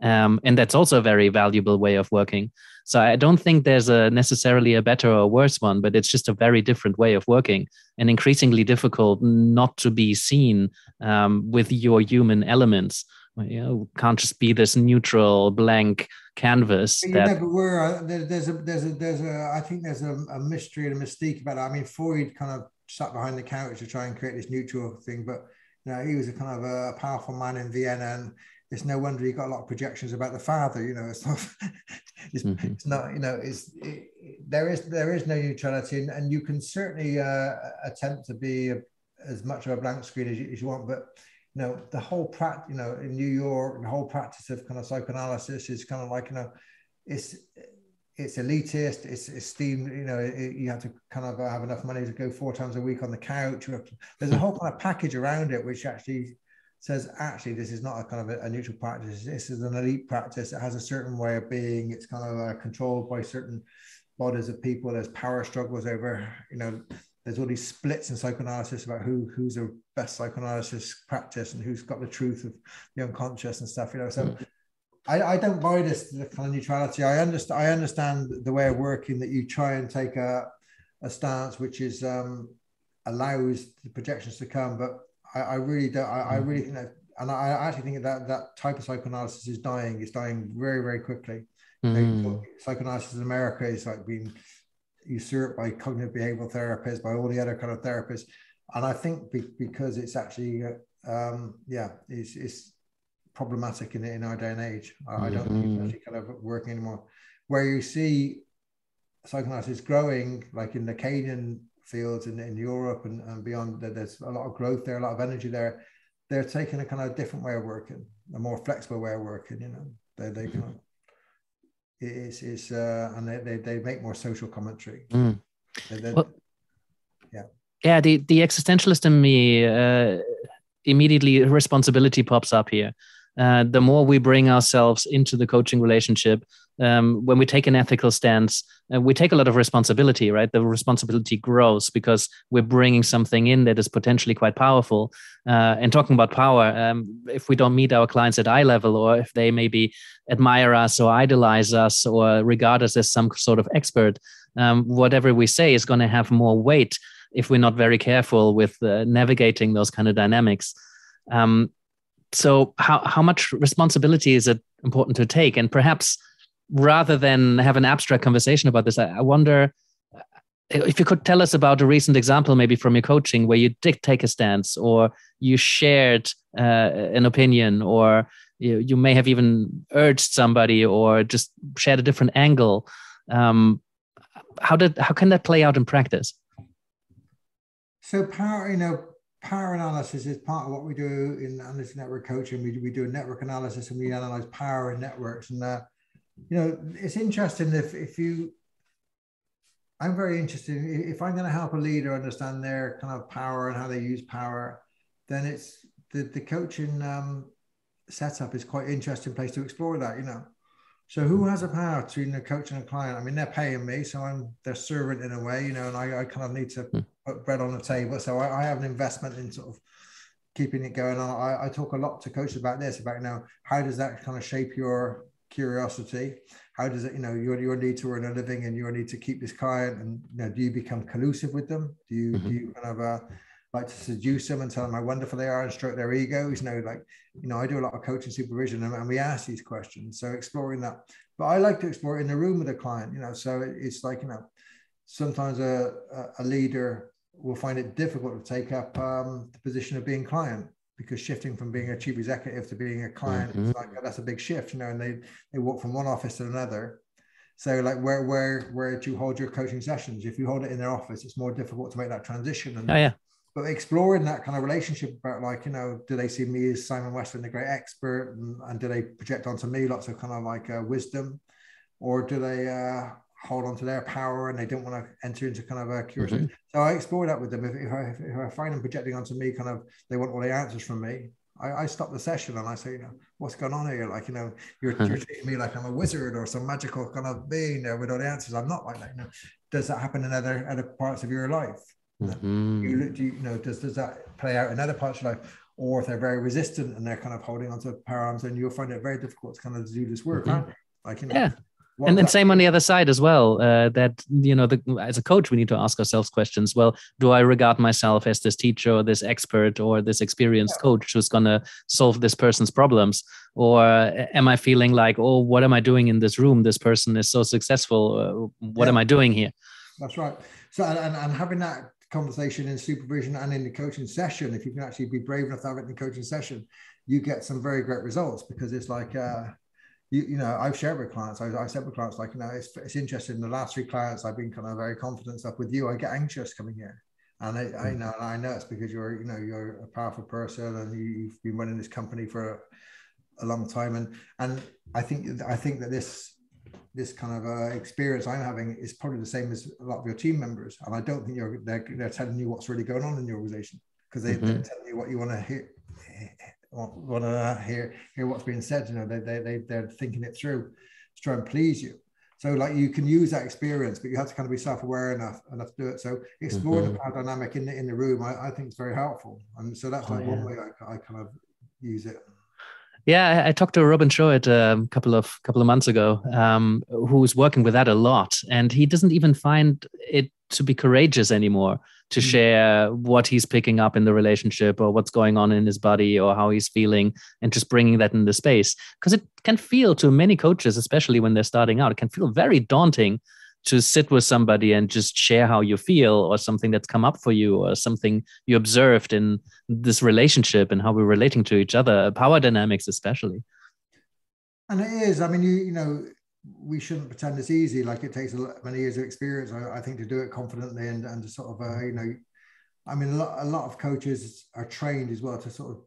Um, and that's also a very valuable way of working. So I don't think there's a necessarily a better or worse one, but it's just a very different way of working and increasingly difficult not to be seen um, with your human elements you know can't just be this neutral blank canvas you that... never were uh, there's a there's a there's a i think there's a, a mystery and a mystique about it i mean freud kind of sat behind the couch to try and create this neutral thing but you know he was a kind of a powerful man in vienna and it's no wonder he got a lot of projections about the father you know <laughs> it's not it's, mm-hmm. it's not you know it's it, there is there is no neutrality and, and you can certainly uh, attempt to be a, as much of a blank screen as you, as you want but you know, the whole practice, you know, in New York, the whole practice of kind of psychoanalysis is kind of like, you know, it's it's elitist, it's esteemed, you know, it, you have to kind of have enough money to go four times a week on the couch. To, there's a whole kind of package around it, which actually says, actually, this is not a kind of a, a, neutral practice. This is an elite practice. It has a certain way of being. It's kind of uh, controlled by certain bodies of people. There's power struggles over, you know, there's all these splits in psychoanalysis about who who's the best psychoanalysis practice and who's got the truth of the unconscious and stuff. You know, so mm. I, I don't buy this kind of neutrality. I understand I understand the way of working that you try and take a a stance which is um, allows the projections to come, but I, I really don't. I, I, really think that, and I actually think that that type of psychoanalysis is dying. It's dying very very quickly. Mm. Psychoanalysis in America is like being usurped by cognitive behavioral therapists, by all the other kind of therapists. And I think be, because it's actually, um, yeah, it's, it's problematic in, in our day and age. I, mm-hmm. I don't think it's mm-hmm. actually kind of working anymore. Where you see psychoanalysis growing, like in the Lacanian fields in, in Europe and, and beyond, there's a lot of growth there, a lot of energy there. They're taking a kind of different way of working, a more flexible way of working, you know. They, they kind of is is uh, and they, they, they make more social commentary. Mm. well, yeah, yeah. The the existentialist in me uh, immediately responsibility pops up here. Uh, the more we bring ourselves into the coaching relationship, um, when we take an ethical stance, uh, we take a lot of responsibility, right? The responsibility grows because we're bringing something in that is potentially quite powerful. Uh, and talking about power, um, if we don't meet our clients at eye level, or if they maybe admire us or idolize us or regard us as some sort of expert, um, whatever we say is going to have more weight if we're not very careful with uh, navigating those kind of dynamics. Um, so, how how much responsibility is it important to take, and perhaps rather than have an abstract conversation about this, I, I wonder uh, if you could tell us about a recent example, maybe from your coaching, where you did take a stance, or you shared uh, an opinion, or you, you, may have even urged somebody, or just shared a different angle. Um, how did how can that play out in practice? So power, you know, power analysis is part of what we do in analytic network coaching. We, we do a network analysis and we analyze power in networks. And uh, you know, it's interesting if if you I'm very interested if I'm going to help a leader understand their kind of power and how they use power, then it's the the coaching um, setup is quite interesting place to explore that. You know, so who has a power between the coach and a client? I mean, they're paying me, so I'm their servant in a way, you know, and I, I kind of need to hmm. put bread on the table. So I, I have an investment in sort of keeping it going on. I, I talk a lot to coaches about this, about you know, how does that kind of shape your curiosity? How does it, you know, your your need to earn a living and your need to keep this client, and you know, do you become collusive with them? Do you mm-hmm. do you kind of uh, like to seduce them and tell them how wonderful they are and stroke their egos. You know, like, you know, I do a lot of coaching supervision and, and we ask these questions. So exploring that. But I like to explore in the room with a client, you know, so it's like, you know, sometimes a, a leader will find it difficult to take up um, the position of being client because shifting from being a chief executive to being a client mm-hmm. like that's a big shift you know and they they walk from one office to another. So like where where where do you hold your coaching sessions? If you hold it in their office it's more difficult to make that transition. And oh yeah. but exploring that kind of relationship about like you know do they see me as Simon Western the great expert? And, and do they project onto me lots of kind of like uh, wisdom? Or do they uh, hold on to their power and they don't want to enter into kind of a curiosity mm-hmm. so i explore that with them if, if, I, if i find them projecting onto me kind of they want all the answers from me I, I, stop the session and I say, you know, what's going on here? Like, you know, you're, you're treating me like I'm a wizard or some magical kind of being there with all the answers. I'm not like that. You know, does that happen in other other parts of your life? Mm-hmm. You, do you, know, does, does that play out in other parts of life? Or if they're very resistant and they're kind of holding onto power arms, and you'll find it very difficult to kind of do this work, mm-hmm. Like, you know, yeah. And then same on the other side as well. Uh, that you know, the, as a coach, we need to ask ourselves questions. Well, do I regard myself as this teacher, or this expert, or this experienced yeah. coach who's gonna solve this person's problems, or am I feeling like, oh, what am I doing in this room? This person is so successful. Uh, what yeah. am I doing here? That's right. So, and, and having that conversation in supervision and in the coaching session, if you can actually be brave enough to have it in the coaching session, you get some very great results because it's like, uh, you, you know, I've shared with clients, I, I said with clients, like, you know, it's, it's interesting. The last three clients, I've been kind of very confident stuff with you. I get anxious coming here. And I, I mm. know, I know it's because you're, you know, you're a powerful person and you, have been running this company for a, a long time. And, and I think, I think that this, this kind of uh, experience I'm having is probably the same as a lot of your team members. And I don't think you're they're, they're telling you what's really going on in your organization because they, mm-hmm. they're telling you what you want to hear want to hear hear what's being said. You know, they they, they they're thinking it through to try and please you. So like you can use that experience, but you have to kind of be self-aware enough enough to do it. So exploring mm-hmm. the power dynamic in the in the room, I, I think is very helpful. And so that's oh, like yeah. one way I, I kind of use it. Yeah, I, I talked to Robin Shohet a um, couple of couple of months ago, um, who's working with that a lot, and he doesn't even find it to be courageous anymore to mm-hmm. share what he's picking up in the relationship or what's going on in his body or how he's feeling, and just bringing that into space. Because it can feel to many coaches, especially when they're starting out, it can feel very daunting to sit with somebody and just share how you feel or something that's come up for you or something you observed in this relationship and how we're relating to each other power dynamics especially. And it is. I mean you you know we shouldn't pretend it's easy. Like it takes many years of experience i, I think to do it confidently and, and to sort of uh, you know i mean a lot, a lot of coaches are trained as well to sort of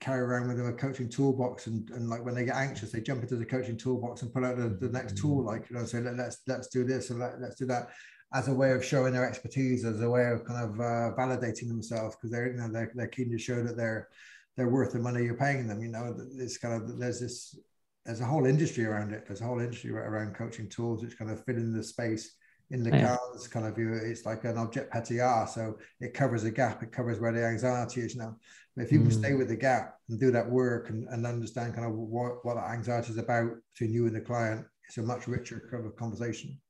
carry around with them a coaching toolbox and, and like when they get anxious they jump into the coaching toolbox and pull out the, the next tool like you know say Let, us let's do this and let, let's do that as a way of showing their expertise as a way of kind of uh, validating themselves because they're you know they're, they're keen to show that they're they're worth the money you're paying them you know it's kind of there's this there's a whole industry around it there's a whole industry around coaching tools which kind of fit in the space in the yeah. kind of view it's like an objet petit a so it covers a gap it covers where the anxiety is now if you can stay mm. with the gap and do that work and, and understand kind of what, what that anxiety is about between you and the client, it's a much richer kind of conversation.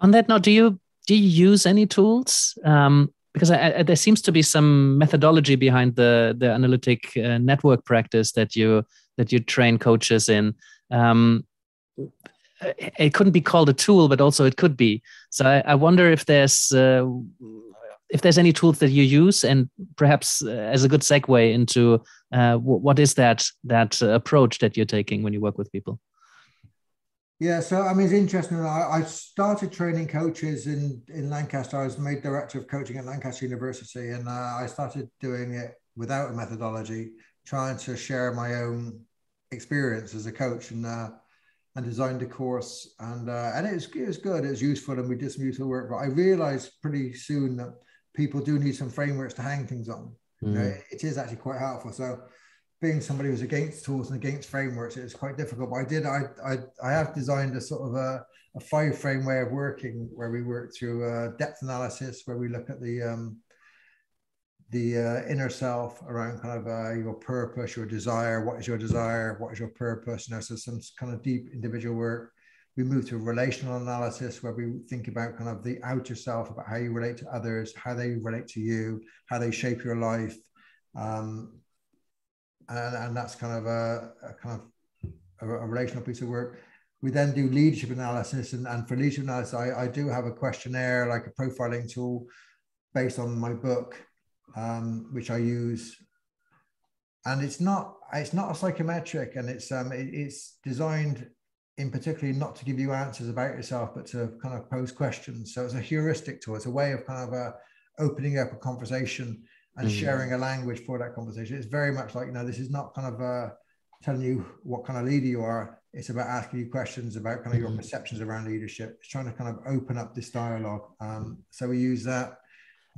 On that note, do you do you use any tools? Um, because I, I, there seems to be some methodology behind the the analytic uh, network practice that you that you train coaches in. Um, it couldn't be called a tool, but also it could be. So I, I wonder if there's uh, if there's any tools that you use, and perhaps uh, as a good segue into uh, what is that that approach that you're taking when you work with people? Yeah, so I mean, it's interesting. I, I, started training coaches in in Lancaster. I was made director of coaching at Lancaster University, and uh, I started doing it without a methodology, trying to share my own experience as a coach, and uh, and designed a course, and uh, and it was it was good. It was useful, and we did some useful work. But I realized pretty soon that people do need some frameworks to hang things on. Mm. You know, it, it is actually quite helpful. So being somebody who's against tools and against frameworks, it's quite difficult. But I did, I, I, I have designed a sort of a, a five frame way of working where we work through uh, depth analysis, where we look at the um, the uh, inner self around kind of uh, your purpose, your desire. What is your desire? What is your purpose? You know, so some kind of deep individual work. We move to relational analysis where we think about kind of the outer self, about how you relate to others, how they relate to you, how they shape your life. Um, and, and that's kind of a, a kind of a, a, relational piece of work. We then do leadership analysis, and, and for leadership analysis, I, I do have a questionnaire, like a profiling tool, based on my book, um, which I use. And it's not it's not a psychometric, and it's um, it, it's designed in particularly not to give you answers about yourself, but to kind of pose questions. So it's a heuristic tool. It's a way of kind of uh, opening up a conversation and mm. sharing a language for that conversation. It's very much like, you know, this is not kind of uh, telling you what kind of leader you are. It's about asking you questions about kind of your mm. perceptions around leadership. It's trying to kind of open up this dialogue. Um, so we use that.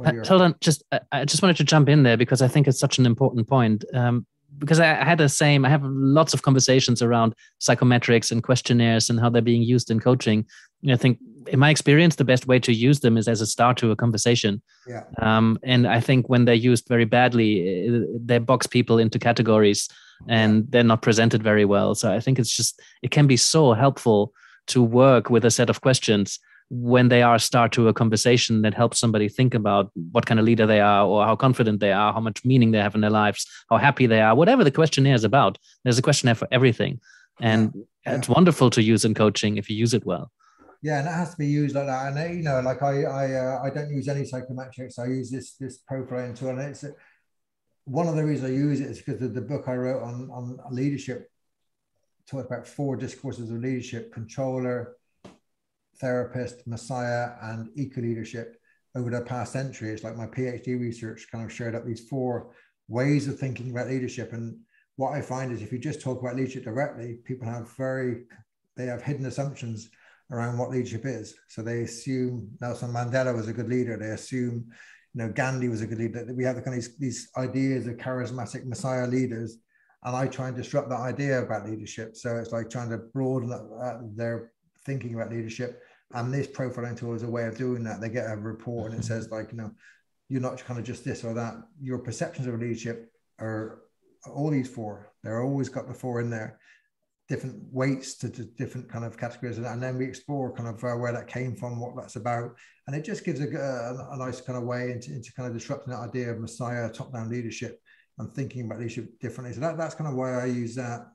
Uh, hold on, just I just wanted to jump in there because I think it's such an important point. Um, because I had the same, I have lots of conversations around psychometrics and questionnaires and how they're being used in coaching. I think, in my experience, the best way to use them is as a start to a conversation. Yeah. Um, and I think when they're used very badly, eh, they box people into categories and yeah. they're not presented very well. So I think it's just, it can be so helpful to work with a set of questions when they are start to a conversation that helps somebody think about what kind of leader they are or how confident they are how much meaning they have in their lives how happy they are whatever the questionnaire is about there's a questionnaire for everything. And yeah. it's wonderful to use in coaching if you use it well. Yeah and it has to be used like that. And you know like i i uh, i don't use any psychometrics. I use this this profiling tool. And it's one of the reasons i use it is because of the book i wrote on on leadership talked about four discourses of leadership controller therapist, messiah, and eco leadership over the past century. It's like my PhD research kind of showed up these four ways of thinking about leadership. And what I find is if you just talk about leadership directly, people have very, they have hidden assumptions around what leadership is. So they assume Nelson Mandela was a good leader. They assume, you know, Gandhi was a good leader. We have the kind of these, these ideas of charismatic messiah leaders. And I try and disrupt that idea about leadership. So it's like trying to broaden uh, their thinking about leadership and this profiling tool is a way of doing that. They get a report and it says like, you know, you're not kind of just this or that. Your perceptions of leadership are all these four. They're always got the four in there, different weights to, to different kind of categories, and then we explore kind of uh, where that came from, what that's about, and it just gives a, a, a nice kind of way into, into kind of disrupting that idea of messiah top-down leadership and thinking about leadership differently. So that, that's kind of why I use that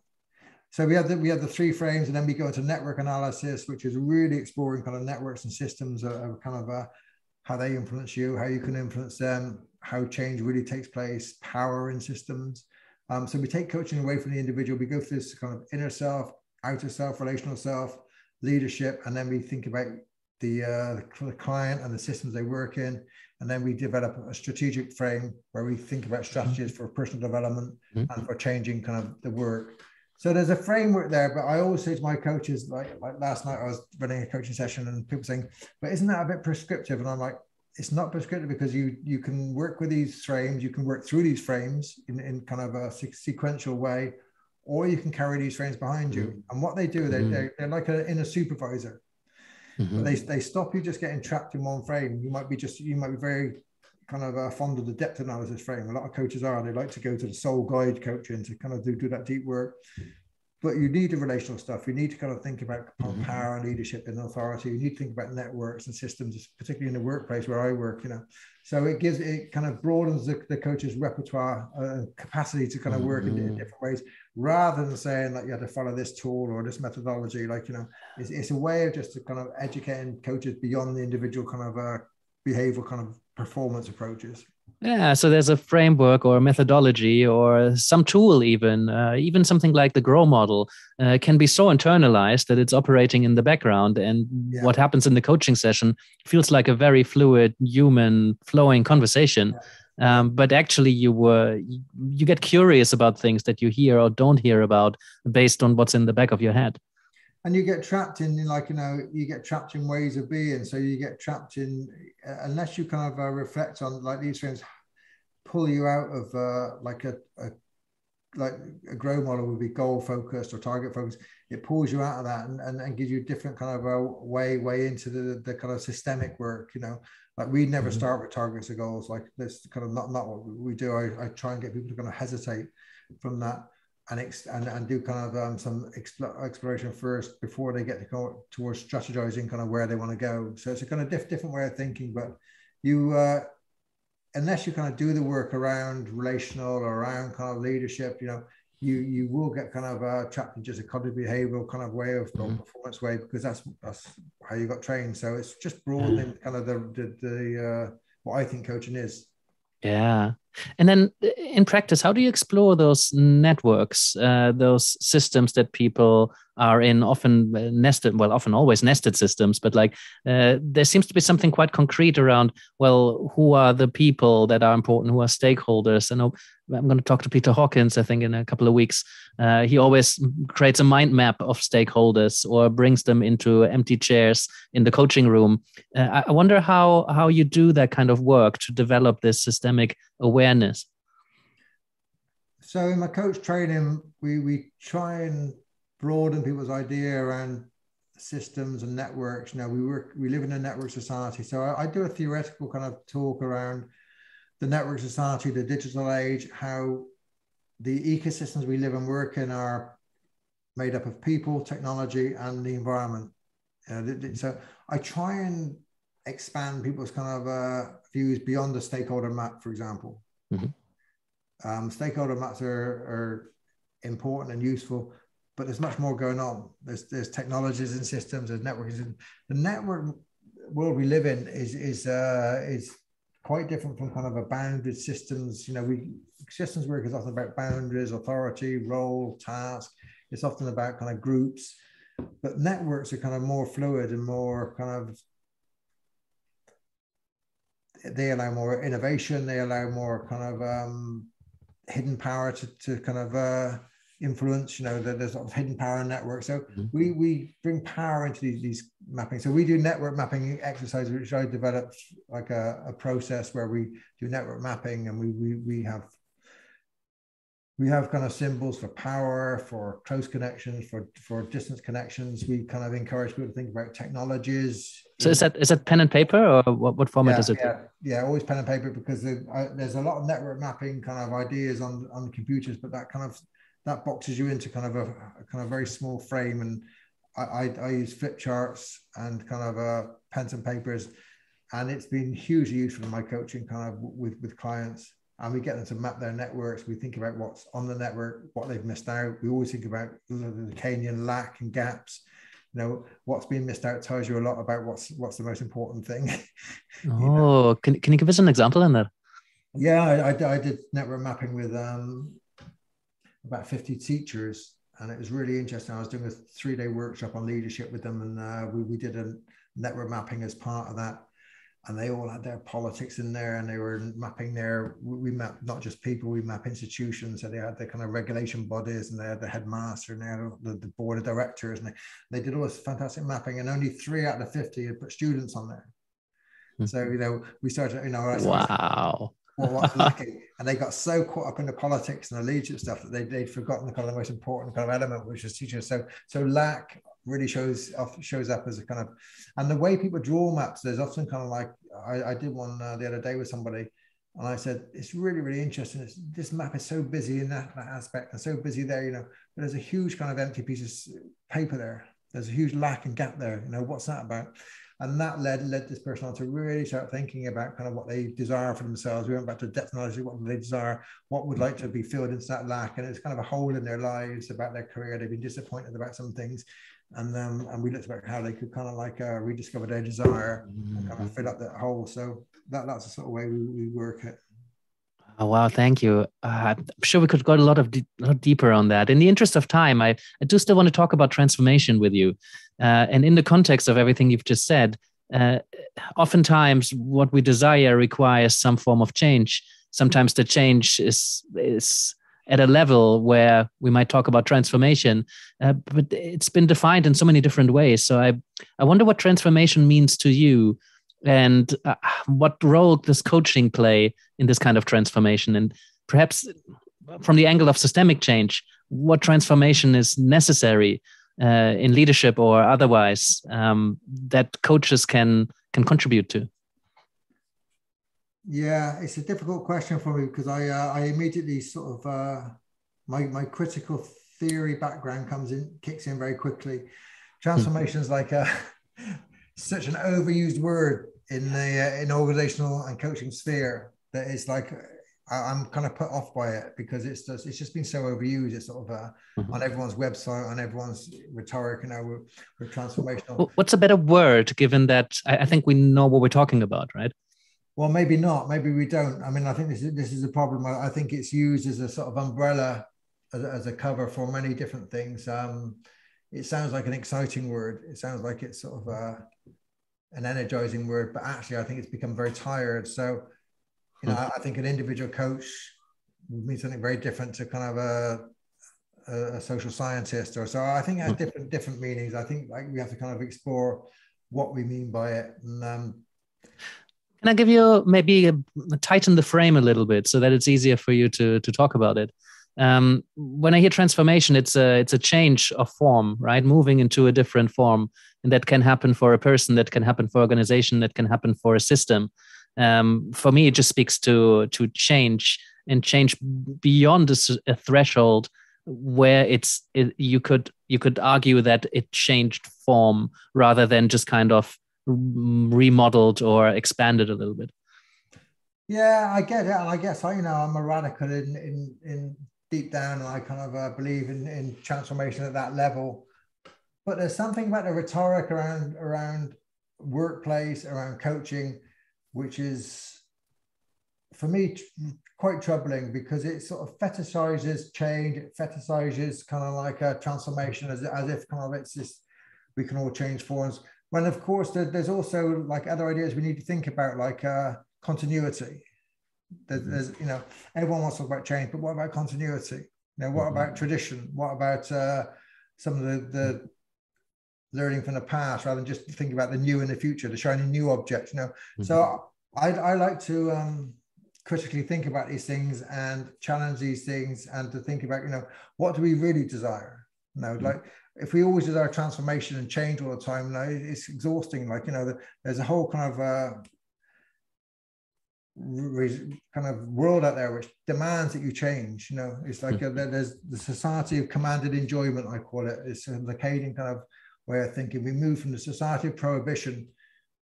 so we have the we have the three frames, and then we go into network analysis, which is really exploring kind of networks and systems of, kind of uh, how they influence you, how you can influence them, how change really takes place, power in systems. Um, so we take coaching away from the individual. We go through this kind of inner self, outer self, relational self, leadership, and then we think about the, uh, the client and the systems they work in. And then we develop a strategic frame where we think about strategies for personal development mm-hmm. and for changing kind of the work. So there's a framework there, but I always say to my coaches, like like last night I was running a coaching session and people saying, but isn't that a bit prescriptive? And I'm like, it's not prescriptive because you you can work with these frames, you can work through these frames in, in kind of a sequential way, or you can carry these frames behind you. Mm-hmm. And what they do, they, mm-hmm. they're, they're like an inner supervisor. Mm-hmm. They, they stop you just getting trapped in one frame. You might be just you might be very kind of uh, fond of the depth analysis frame. A lot of coaches are. They like to go to the soul guide coaching to kind of do, do that deep work. But you need the relational stuff. You need to kind of think about mm-hmm. power and leadership and authority. You need to think about networks and systems, particularly in the workplace where I work. You know, so it gives it kind of broadens the, the coach's repertoire uh, capacity to kind of work mm-hmm. in, in, different ways, rather than saying like you have to follow this tool or this methodology. Like you know, it's, it's a way of just to kind of educating coaches beyond the individual kind of uh, behavioral kind of performance approaches. Yeah, so there's a framework or a methodology or some tool, even uh, even something like the Grow model uh, can be so internalized that it's operating in the background, and yeah. what happens in the coaching session feels like a very fluid, human, flowing conversation. Yeah. Um, but actually, you were you get curious about things that you hear or don't hear about based on what's in the back of your head and you get trapped in like you know you get trapped in ways of being so you get trapped in uh, unless you kind of uh, reflect on like these things pull you out of uh, like a, a like a grow model would be goal focused or target focused. It pulls you out of that and, and, and gives you a different kind of a way way into the, the kind of systemic work. You know, like we never mm-hmm. start with targets or goals. Like this kind of not not what we do. I, I try and get people to kind of hesitate from that and ex- and, and do kind of um, some exploration first before they get to go towards strategizing kind of where they want to go. So it's a kind of diff- different way of thinking, but you uh, unless you kind of do the work around relational or around kind of leadership, you know, you you will get kind of uh, trapped in just a cognitive behavioral kind of way of mm-hmm. performance way because that's that's how you got trained. So it's just broadening mm-hmm. kind of the the, the uh, what I think coaching is. Yeah. And then uh, in practice, how do you explore those networks, uh, those systems that people are in, often uh, nested, well, often always nested systems, but like uh, there seems to be something quite concrete around, well, who are the people that are important, who are stakeholders? Know I'm going to talk to Peter Hawkins, I think, in a couple of weeks. Uh, he always creates a mind map of stakeholders or brings them into empty chairs in the coaching room. Uh, I wonder how, how you do that kind of work to develop this systemic awareness? So in my coach training, we we try and broaden people's idea around systems and networks. Now we work we live in a network society. So I, I do a theoretical kind of talk around the network society, the digital age, how the ecosystems we live and work in are made up of people, technology, and the environment. so I try and expand people's kind of uh, views beyond the stakeholder map, for example. Mm-hmm. Um, stakeholder maps are, are important and useful, but there's much more going on. There's there's technologies and systems, there's networks. And the network world we live in is is uh, is quite different from kind of a bounded systems. You know, we systems work is often about boundaries, authority, role, task. It's often about kind of groups, but networks are kind of more fluid and more kind of they allow more innovation. They allow more kind of um, hidden power to, to kind of uh, influence. You know, there's sort of hidden power in networks. So mm-hmm. we we bring power into these, these mapping. So we do network mapping exercises, which I developed like a, a process where we do network mapping, and we we we have we have kind of symbols for power, for close connections, for for distance connections. We kind of encourage people to think about technologies. So is that is that pen and paper or what, what format yeah, is it? Yeah, yeah, always pen and paper because there's a lot of network mapping kind of ideas on on computers, but that kind of that boxes you into kind of a, a kind of very small frame. And I, I, I use flip charts and kind of uh, pens and papers, and it's been hugely useful in my coaching kind of with with clients and we get them to map their networks. We think about what's on the network, what they've missed out. We always think about the Lacanian lack and gaps. You know, what's being missed out tells you a lot about what's what's the most important thing. <laughs> oh, know? can, can you give us an example in there Yeah, I, I, I did network mapping with um, about 50 teachers, and it was really interesting. I was doing a three day workshop on leadership with them, and uh, we, we did a network mapping as part of that and they all had their politics in there and they were mapping their we map not just people we map institutions so they had the kind of regulation bodies and they had the headmaster and they had the, the board of directors and they, they did all this fantastic mapping and only three out of 50 had put students on there mm-hmm. so you know we started you know wow well, what's <laughs> lacking and they got so caught up in the politics and the leadership stuff that they, they'd forgotten the kind of the most important kind of element which is teachers so so lack really shows off, shows up as a kind of and the way people draw maps there's often kind of like i, I did one uh, the other day with somebody and i said it's really really interesting. It's, this map is so busy in that, that aspect and so busy there you know but there's a huge kind of empty piece of paper there. There's a huge lack and gap there. You know what's that about and that led led this person on to really start thinking about kind of what they desire for themselves. We went back to depth knowledge, what do they desire, what would like to be filled into that lack, and it's kind of a hole in their lives about their career. They've been disappointed about some things, and um, and we looked about how they could kind of like uh, rediscover their desire mm-hmm. and kind of fill up that hole. So that that's the sort of way we, we work it. Oh, wow, thank you. Uh, I'm sure we could go a lot of lot deeper on that. In the interest of time, I, I do still want to talk about transformation with you, uh, and in the context of everything you've just said. Uh, oftentimes, what we desire requires some form of change. Sometimes the change is is at a level where we might talk about transformation, uh, but it's been defined in so many different ways. So I, I wonder what transformation means to you. And uh, what role does coaching play in this kind of transformation? And perhaps from the angle of systemic change what transformation is necessary uh, in leadership or otherwise um, that coaches can can contribute to? Yeah it's a difficult question for me because i uh, i immediately sort of uh, my my critical theory background comes in kicks in very quickly. Transformation is like a <laughs> such an overused word in the uh, in organizational and coaching sphere that it's like I, am kind of put off by it because it's just it's just been so overused. It's sort of uh, mm-hmm. on everyone's website, on everyone's rhetoric, you know, with, with transformational. What's a better word, given that I, I, think we know what we're talking about, right? Well, maybe not. Maybe we don't. I mean, I think this is this is a problem. I, I think it's used as a sort of umbrella, as, as a cover for many different things. Um, it sounds like an exciting word. It sounds like it's sort of uh, an energizing word, but actually, I think it's become very tired. So you know, I think an individual coach would mean something very different to kind of a, a, a social scientist or so. I think it has different different meanings. I think like we have to kind of explore what we mean by it. And, um, can I give you maybe a, tighten the frame a little bit so that it's easier for you to to talk about it? Um, when I hear transformation, it's a it's a change of form, right? Moving into a different form, and that can happen for a person, that can happen for organization, that can happen for a system. Um, for me it just speaks to to change and change beyond a, a threshold where it's it, you could you could argue that it changed form rather than just kind of remodeled or expanded a little bit. Yeah i get it. I guess i you know i'm a radical in in, in deep down and i kind of uh, believe in, in transformation at that level but there's something about the rhetoric around around workplace around coaching which is for me quite troubling because it sort of fetishizes change, it fetishizes kind of like a transformation as, as if kind of it's just we can all change forms. When of course there, there's also like other ideas we need to think about, like uh, continuity. There's, mm-hmm. there's, you know everyone wants to talk about change, but what about continuity? You know, what mm-hmm. about tradition? What about uh, some of the, the learning from the past rather than just thinking about the new and the future, the shiny new object. You know, mm-hmm. so I, I like to um, critically think about these things and challenge these things, and to think about you know what do we really desire. You know, mm-hmm. like if we always desire transformation and change all the time, you know, it's exhausting. Like you know, the, there's a whole kind of uh, kind of world out there which demands that you change. You know, it's like mm-hmm. a, there's the society of commanded enjoyment. I call it. It's a Lacanian kind of way of thinking. We move from the society of prohibition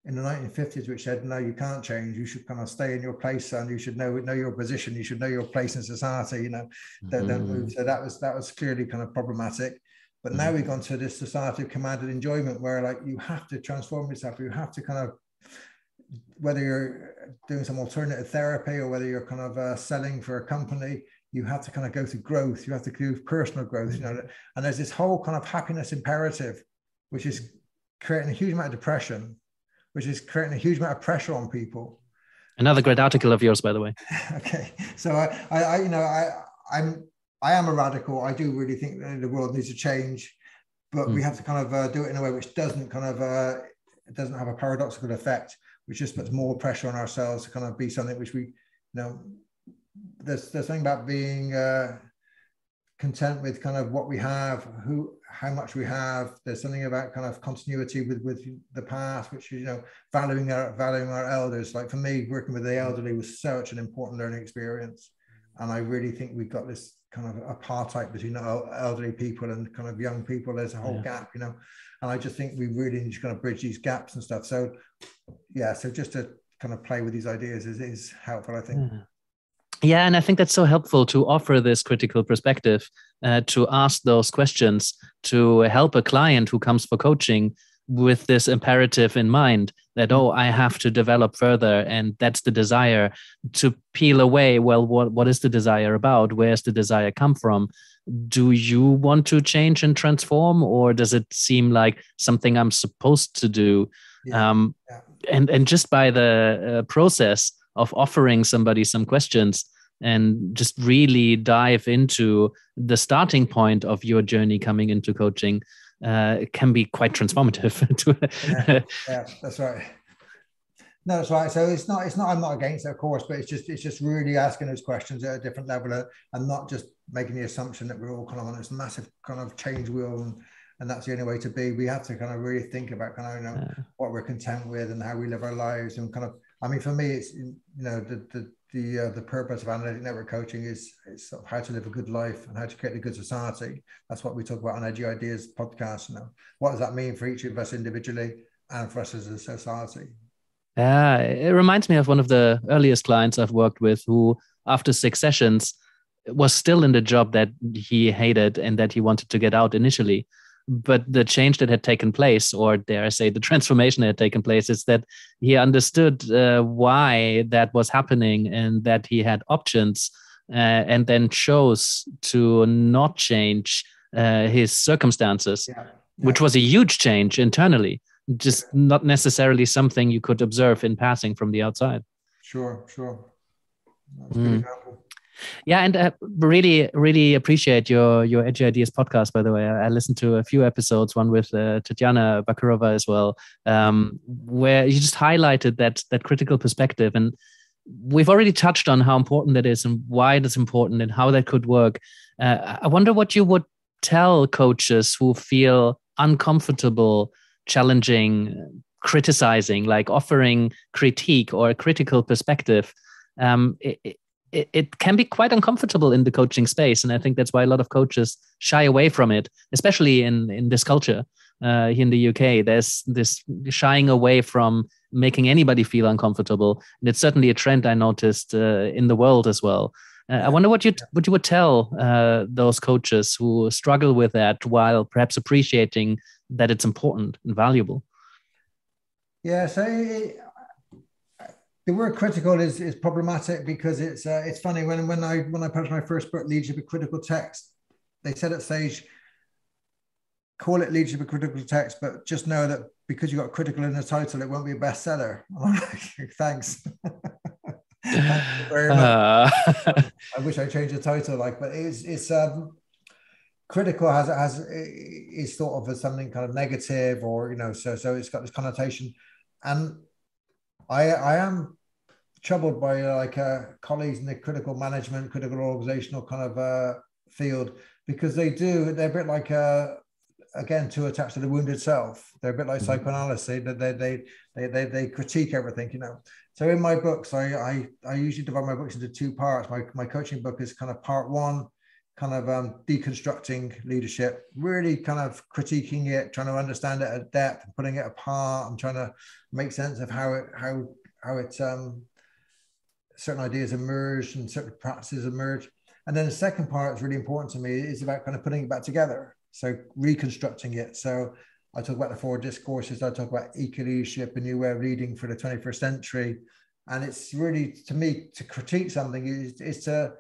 in the 1950s, which said, no, you can't change. You should kind of stay in your place, and you should know know your position. You should know your place in society. You know, don't, don't move. So that was that was clearly kind of problematic. But now mm-hmm. we've gone to this society of commanded enjoyment, where like you have to transform yourself. You have to kind of whether you're doing some alternative therapy or whether you're kind of uh, selling for a company, you have to kind of go through growth. You have to do personal growth. You mm-hmm. know, and there's this whole kind of happiness imperative, which is creating a huge amount of depression which is creating a huge amount of pressure on people. Another great article of yours, by the way. <laughs> okay, so I, I, you know, I, I'm, I am a radical. I do really think that the world needs to change, but mm. we hmm. have to kind of uh, do it in a way which doesn't kind of, uh, doesn't have a paradoxical effect, which just puts more pressure on ourselves to kind of be something which we, you know, there's there's something about being uh, content with kind of what we have, who, how much we have. There's something about kind of continuity with with the past, which is you know valuing our valuing our elders. Like for me, working with the mm. elderly was such an important learning experience, mm. and I really think we've got this kind of apartheid between elderly people and kind of young people. There's a whole yeah. gap, you know, and I just think we really need to kind of bridge these gaps and stuff. So, yeah, so just to kind of play with these ideas is, is helpful, I think. Yeah yeah and i think that's so helpful to offer this critical perspective uh, to ask those questions to help a client who comes for coaching with this imperative in mind that oh i have to develop further and that's the desire to peel away well what, what is the desire about where's the desire come from do you want to change and transform or does it seem like something i'm supposed to do yeah. Um, yeah. and and just by the uh, process of offering somebody some questions and just really dive into the starting point of your journey coming into coaching uh, can be quite transformative. <laughs> yeah, yeah, that's right. No, that's right. So it's not, it's not, I'm not against it, of course, but it's just, it's just really asking those questions at a different level uh, and not just making the assumption that we're all kind of on this massive kind of change wheel and, and that's the only way to be. We have to kind of really think about kind of, you know, yeah. what we're content with and how we live our lives and kind of, I mean, for me, it's, you know, the, the, the uh, the purpose of analytic network coaching is, is sort of how to live a good life and how to create a good society. That's what we talk about on Edgy Ideas podcast. Now, what does that mean for each of us individually and for us as a society? Yeah, it reminds me of one of the earliest clients I've worked with who, after six sessions, was still in the job that he hated and that he wanted to get out initially. But the change that had taken place, or dare I say, the transformation that had taken place, is that he understood uh, why that was happening and that he had options, uh, and then chose to not change uh, his circumstances, yeah. Yeah. which was a huge change internally just not necessarily something you could observe in passing from the outside. Sure, sure. Mm. Yeah, and uh, really, really appreciate your your Edgy Ideas podcast. By the way, I, I listened to a few episodes, one with uh, Tatiana Bachkirova as well, um, where you just highlighted that that critical perspective, and we've already touched on how important that is and why it is important and how that could work. Uh, I wonder what you would tell coaches who feel uncomfortable challenging, criticizing, like offering critique or a critical perspective, um, it, it, can be quite uncomfortable in the coaching space. And I think that's why a lot of coaches shy away from it, especially in, in this culture uh, here in the UK. There's this shying away from making anybody feel uncomfortable. And it's certainly a trend I noticed uh, in the world as well. Uh, I wonder what you what you would tell uh, those coaches who struggle with that while perhaps appreciating that it's important and valuable. Yeah, so the word critical is, is problematic because it's uh, it's funny when when I when I published my first book, Leadership a Critical Text, they said at Sage, call it Leadership a Critical Text, but just know that because you got critical in the title, it won't be a bestseller. <laughs> Thanks. very much. Uh. I wish I changed the title, like, but it's it's um critical has has is thought of as something kind of negative or you know so so it's got this connotation and i i am troubled by like uh, colleagues in the critical management critical organizational kind of uh, field because they do they're a bit like uh again too attached to the wounded self. They're a bit like mm-hmm. psychoanalysis they, they they they they they critique everything you know. So in my books i i i usually divide my books into two parts. My my coaching book is kind of part one kind of um, deconstructing leadership, really kind of critiquing it, trying to understand it at depth, putting it apart. I'm trying to make sense of how it how how it um, certain ideas emerge and certain practices emerge. And then the second part is really important to me is about kind of putting it back together. So reconstructing it. So I talk about the four discourses. I talk about eco leadership, a new way of leading for the 21st century. And it's really to me to critique something is, is to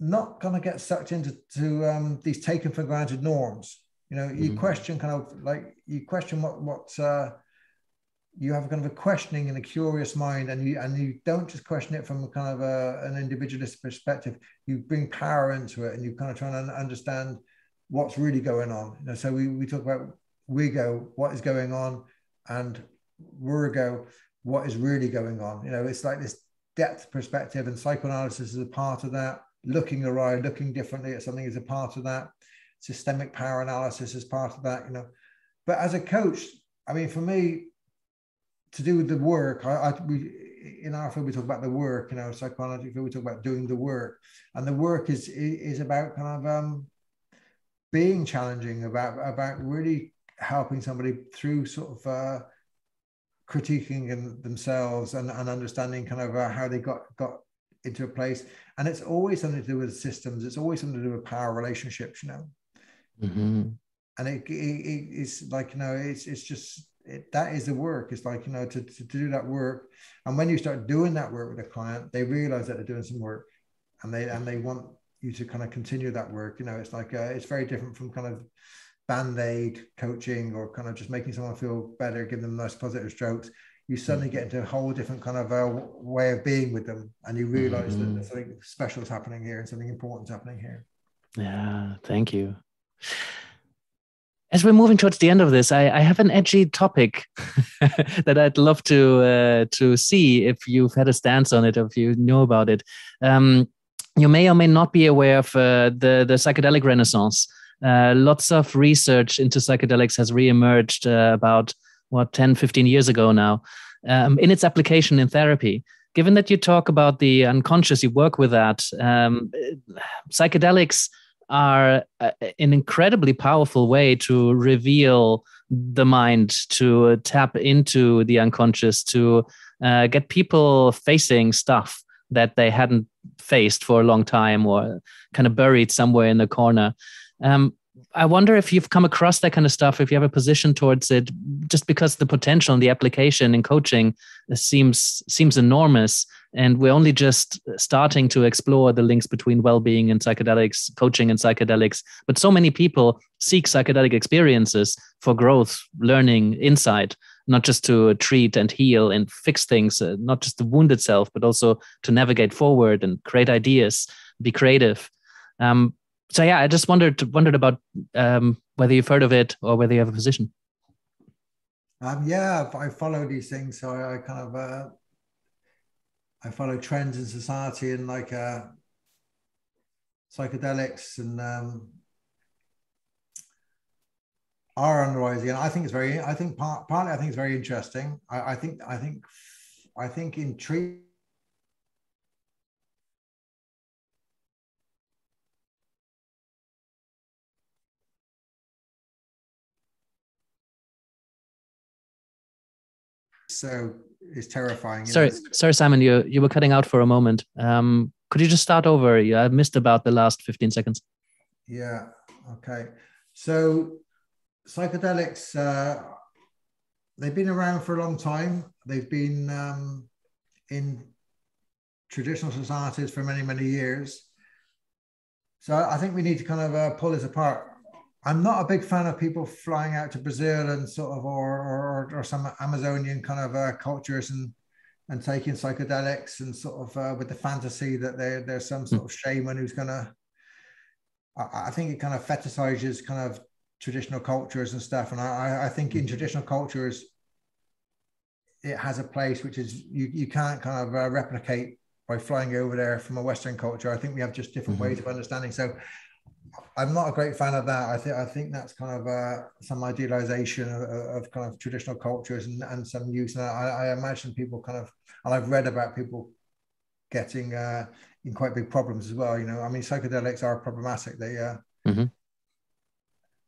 not going to get sucked into to, um, these taken for granted norms. You know, you mm-hmm. question kind of like you question what what uh, you have kind of a questioning and a curious mind, and you and you don't just question it from kind of a, an individualist perspective. You bring power into it, and you kind of try to understand what's really going on. You know, so we we talk about we go what is going on, and we go what is really going on. You know, it's like this depth perspective, and psychoanalysis is a part of that looking around, looking differently at something is a part of that. Systemic power analysis is part of that, you know. But as a coach, I mean, for me, to do the work, I, I we in our field we talk about the work, you know, psychology field we talk about doing the work, and the work is is about kind of um, being challenging, about about really helping somebody through sort of uh, critiquing themselves and, and understanding kind of uh, how they got got into a place and it's always something to do with systems. It's always something to do with power relationships you know? Mm-hmm. and it, it, it's like you know it's it's just it, that is the work. It's like you know to, to, to do that work. And when you start doing that work with a client they realize that they're doing some work and they and they want you to kind of continue that work. You know it's like uh, it's very different from kind of band-aid coaching or kind of just making someone feel better give them nice positive strokes you suddenly get into a whole different kind of uh, way of being with them and you realize mm-hmm. that something special is happening here and something important is happening here yeah thank you as we're moving towards the end of this, I, I have an edgy topic <laughs> that I'd love to uh, to see if you've had a stance on it, or if you know about it. Um, you may or may not be aware of uh, the the psychedelic renaissance. Uh, lots of research into psychedelics has reemerged uh, about what 10, 15 years ago now, um, in its application in therapy. Given that you talk about the unconscious, you work with that. Um, psychedelics are uh, an incredibly powerful way to reveal the mind, to tap into the unconscious, to uh, get people facing stuff that they hadn't faced for a long time or kind of buried somewhere in the corner. Um, I wonder if you've come across that kind of stuff, if you have a position towards it, just because the potential and the application in coaching seems seems enormous, and we're only just starting to explore the links between well-being and psychedelics, coaching and psychedelics. But so many people seek psychedelic experiences for growth, learning, insight, not just to treat and heal and fix things, uh, not just the wound itself, but also to navigate forward and create ideas, be creative. Um, so yeah, I just wondered wondered about um, whether you've heard of it or whether you have a position. Um, yeah, I follow these things, so I, kind of uh, I follow trends in society and like uh, psychedelics and um, are on the. I think it's very. I think part, partly I think it's very interesting. I, I think I think I think in so is terrifying. Sorry, sorry, Simon, you you were cutting out for a moment. Um, could you just start over? Yeah, I missed about the last fifteen seconds. Yeah. Okay. So psychedelics, uh, they've been around for a long time. They've been um, in traditional societies for many many years. So I think we need to kind of uh, pull this apart. I'm not a big fan of people flying out to Brazil and sort of or or, or some Amazonian kind of uh, cultures and and taking psychedelics and sort of uh, with the fantasy that there there's some sort of shaman who's gonna. I, I think it kind of fetishizes kind of traditional cultures and stuff, and I I think in traditional cultures it has a place which is you you can't kind of uh, replicate by flying over there from a Western culture. I think we have just different mm-hmm. ways of understanding. So I'm not a great fan of that. I think I think that's kind of uh, some idealization of, of, kind of traditional cultures and, and some use. And I, I, imagine people kind of, and I've read about people getting uh, in quite big problems as well. You know, I mean, psychedelics are problematic. They, uh, mm-hmm.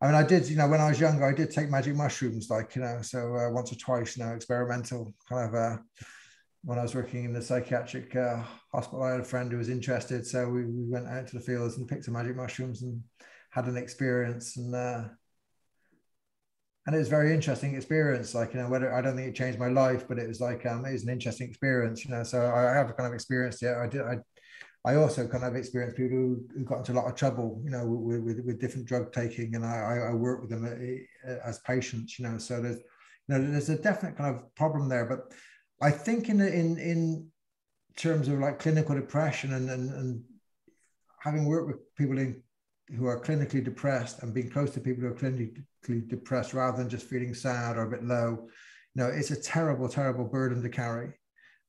I mean, I did, you know, when I was younger, I did take magic mushrooms, like you know, so uh, once or twice, you know, experimental kind of. When I was working in the psychiatric uh, hospital, I had a friend who was interested. So we, we went out to the fields and picked some magic mushrooms and had an experience. And uh, and it was very interesting experience. Like, you know, whether I don't think it changed my life, but it was like, um, it was an interesting experience, you know. So I, I have kind of experienced it. I did, I, I also kind of experienced people who, who got into a lot of trouble, you know, with, with, with different drug taking. And I, I work with them uh, as patients, you know. So there's, you know, there's a definite kind of problem there. But I think in in in terms of like clinical depression and and, and having worked with people in who are clinically depressed and being close to people who are clinically depressed rather than just feeling sad or a bit low, you know, it's a terrible, terrible burden to carry.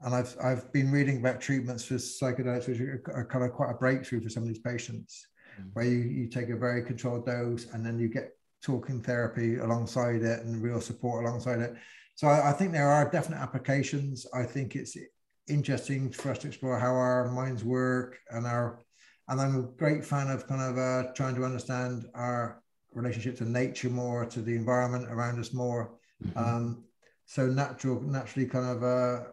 And I've I've been reading about treatments for psychedelics, which are, kind of quite a breakthrough for some of these patients, mm-hmm. where you, you take a very controlled dose and then you get talking therapy alongside it and real support alongside it. So I, I think there are definite applications. I think it's interesting for us to explore how our minds work and our and I'm a great fan of kind of uh, trying to understand our relationship to nature more, to the environment around us more. Mm-hmm. Um, so natural, naturally, kind of uh,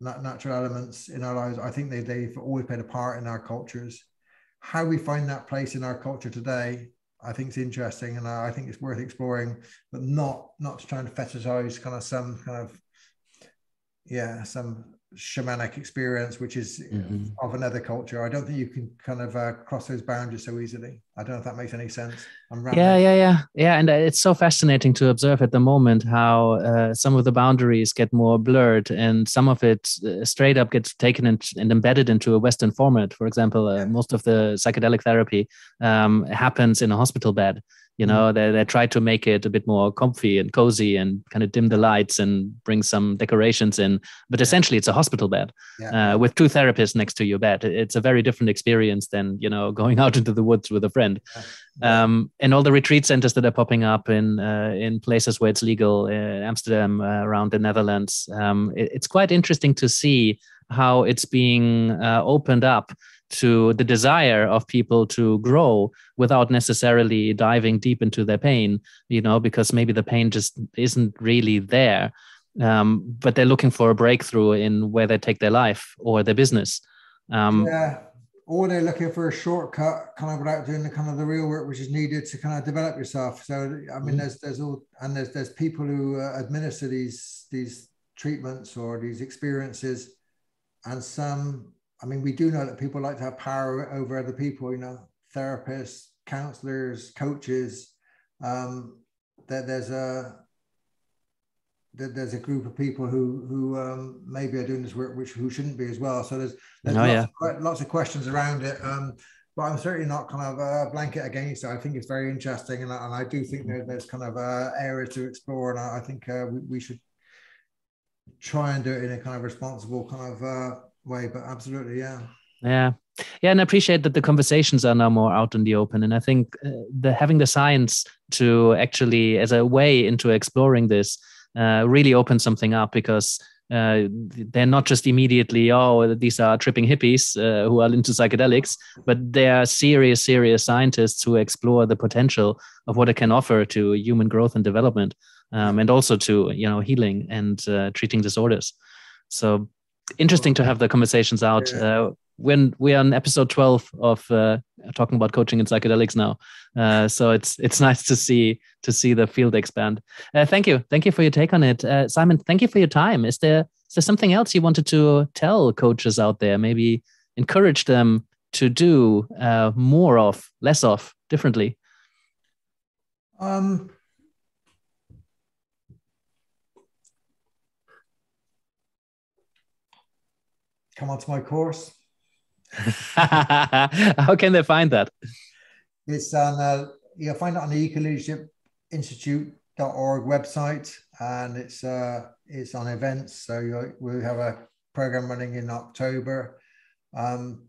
natural elements in our lives. I think they they've always played a part in our cultures. How we find that place in our culture today I think it's interesting and I think it's worth exploring, but not not to try and fetishize kind of some kind of yeah some shamanic experience, which is mm-hmm. of another culture. I don't think you can kind of uh, cross those boundaries so easily. I don't know if that makes any sense. yeah, yeah, yeah, yeah. And uh, it's so fascinating to observe at the moment how uh, some of the boundaries get more blurred, and some of it uh, straight up gets taken and, and, embedded into a Western format. For example, uh, yeah. most of the psychedelic therapy um, happens in a hospital bed. You know, mm. they they try to make it a bit more comfy and cozy and kind of dim the lights and bring some decorations in. But essentially, it's a hospital bed yeah. uh, with two therapists next to your bed. It's a very different experience than you know <laughs> going out into the woods with a friend. Yeah. Um, and all the retreat centers that are popping up in uh, in places where it's legal, in Amsterdam, uh, around the Netherlands. Um, it, it's quite interesting to see how it's being uh, opened up to the desire of people to grow without necessarily diving deep into their pain you know because maybe the pain just isn't really there. Um, but they're looking for a breakthrough in where they take their life or their business. Um, yeah or they're looking for a shortcut kind of without doing the kind of the real work which is needed to kind of develop yourself. So i mean mm-hmm. there's there's all and there's there's people who uh, administer these these treatments or these experiences and some I mean, we do know that people like to have power over other people, you know, therapists, counselors, coaches. Um, that there's a that there's a group of people who who um, maybe are doing this work which who shouldn't be as well. So there's, there's oh, lots, yeah. of, lots of questions around it. Um, but I'm certainly not kind of a blanket against it. I think it's very interesting, and I, and I do think that there's kind of uh, areas to explore, and I, I think uh, we, we, should try and do it in a kind of responsible kind of uh, way. But absolutely, yeah. Yeah. Yeah, and I appreciate that the conversations are now more out in the open, and I think uh, the having the science to actually as a way into exploring this uh, really opens something up because uh, they're not just immediately oh these are tripping hippies uh, who are into psychedelics, but they are serious, serious scientists who explore the potential of what it can offer to human growth and development, um, and also to you know healing and uh, treating disorders. So interesting to have the conversations out. Yeah. Uh, when we are on episode 12 of uh, talking about coaching and psychedelics now. Uh, so it's it's <laughs> nice to see to see the field expand. Uh, thank you. Thank you for your take on it. Uh, simon thank you for your time. Is there is there something else you wanted to tell coaches out there? Maybe encourage them to do uh, more of less of differently? Um come onto my course. <laughs> How can they find that? It's on, uh, you'll find it on the Eco Leadership Institute.org website and it's uh, it's on events. So we have a program running in October. Um,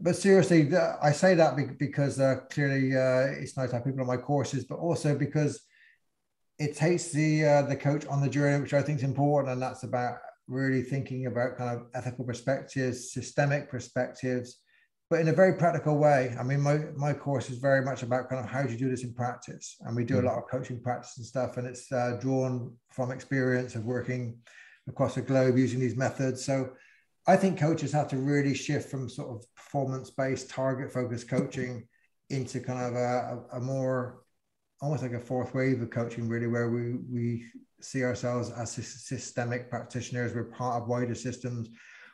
but seriously, I say that because uh, clearly uh, it's nice to have people on my courses, but also because it takes the uh, the coach on the journey, which I think is important, and that's about really thinking about kind of ethical perspectives, systemic perspectives, but in a very practical way. I mean, my, my course is very much about kind of how do you do this in practice? And we do mm. a lot of coaching practice and stuff, and it's uh, drawn from experience of working across the globe using these methods. So I think coaches have to really shift from sort of performance based, target focused coaching into kind of a, a, more almost like a fourth wave of coaching, really, where we, we see ourselves as systemic practitioners. We're part of wider systems.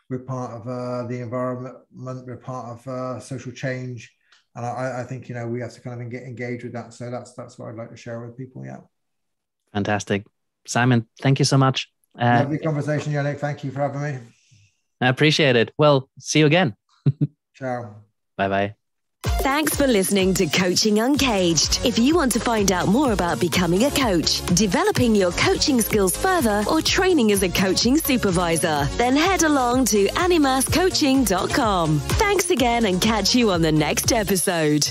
We're part of uh, the environment. We're part of uh, social change, and I, I, think you know we have to kind of get engaged with that. So that's that's what I'd like to share with people. Yeah. Fantastic, Simon. Thank you so much. Uh, Lovely conversation, Yannick. Thank you for having me. I appreciate it. Well, see you again. <laughs> Ciao. Bye bye. Thanks for listening to Coaching Uncaged. If you want to find out more about becoming a coach, developing your coaching skills further, or training as a coaching supervisor, then head along to animascoaching.com. Thanks again and catch you on the next episode.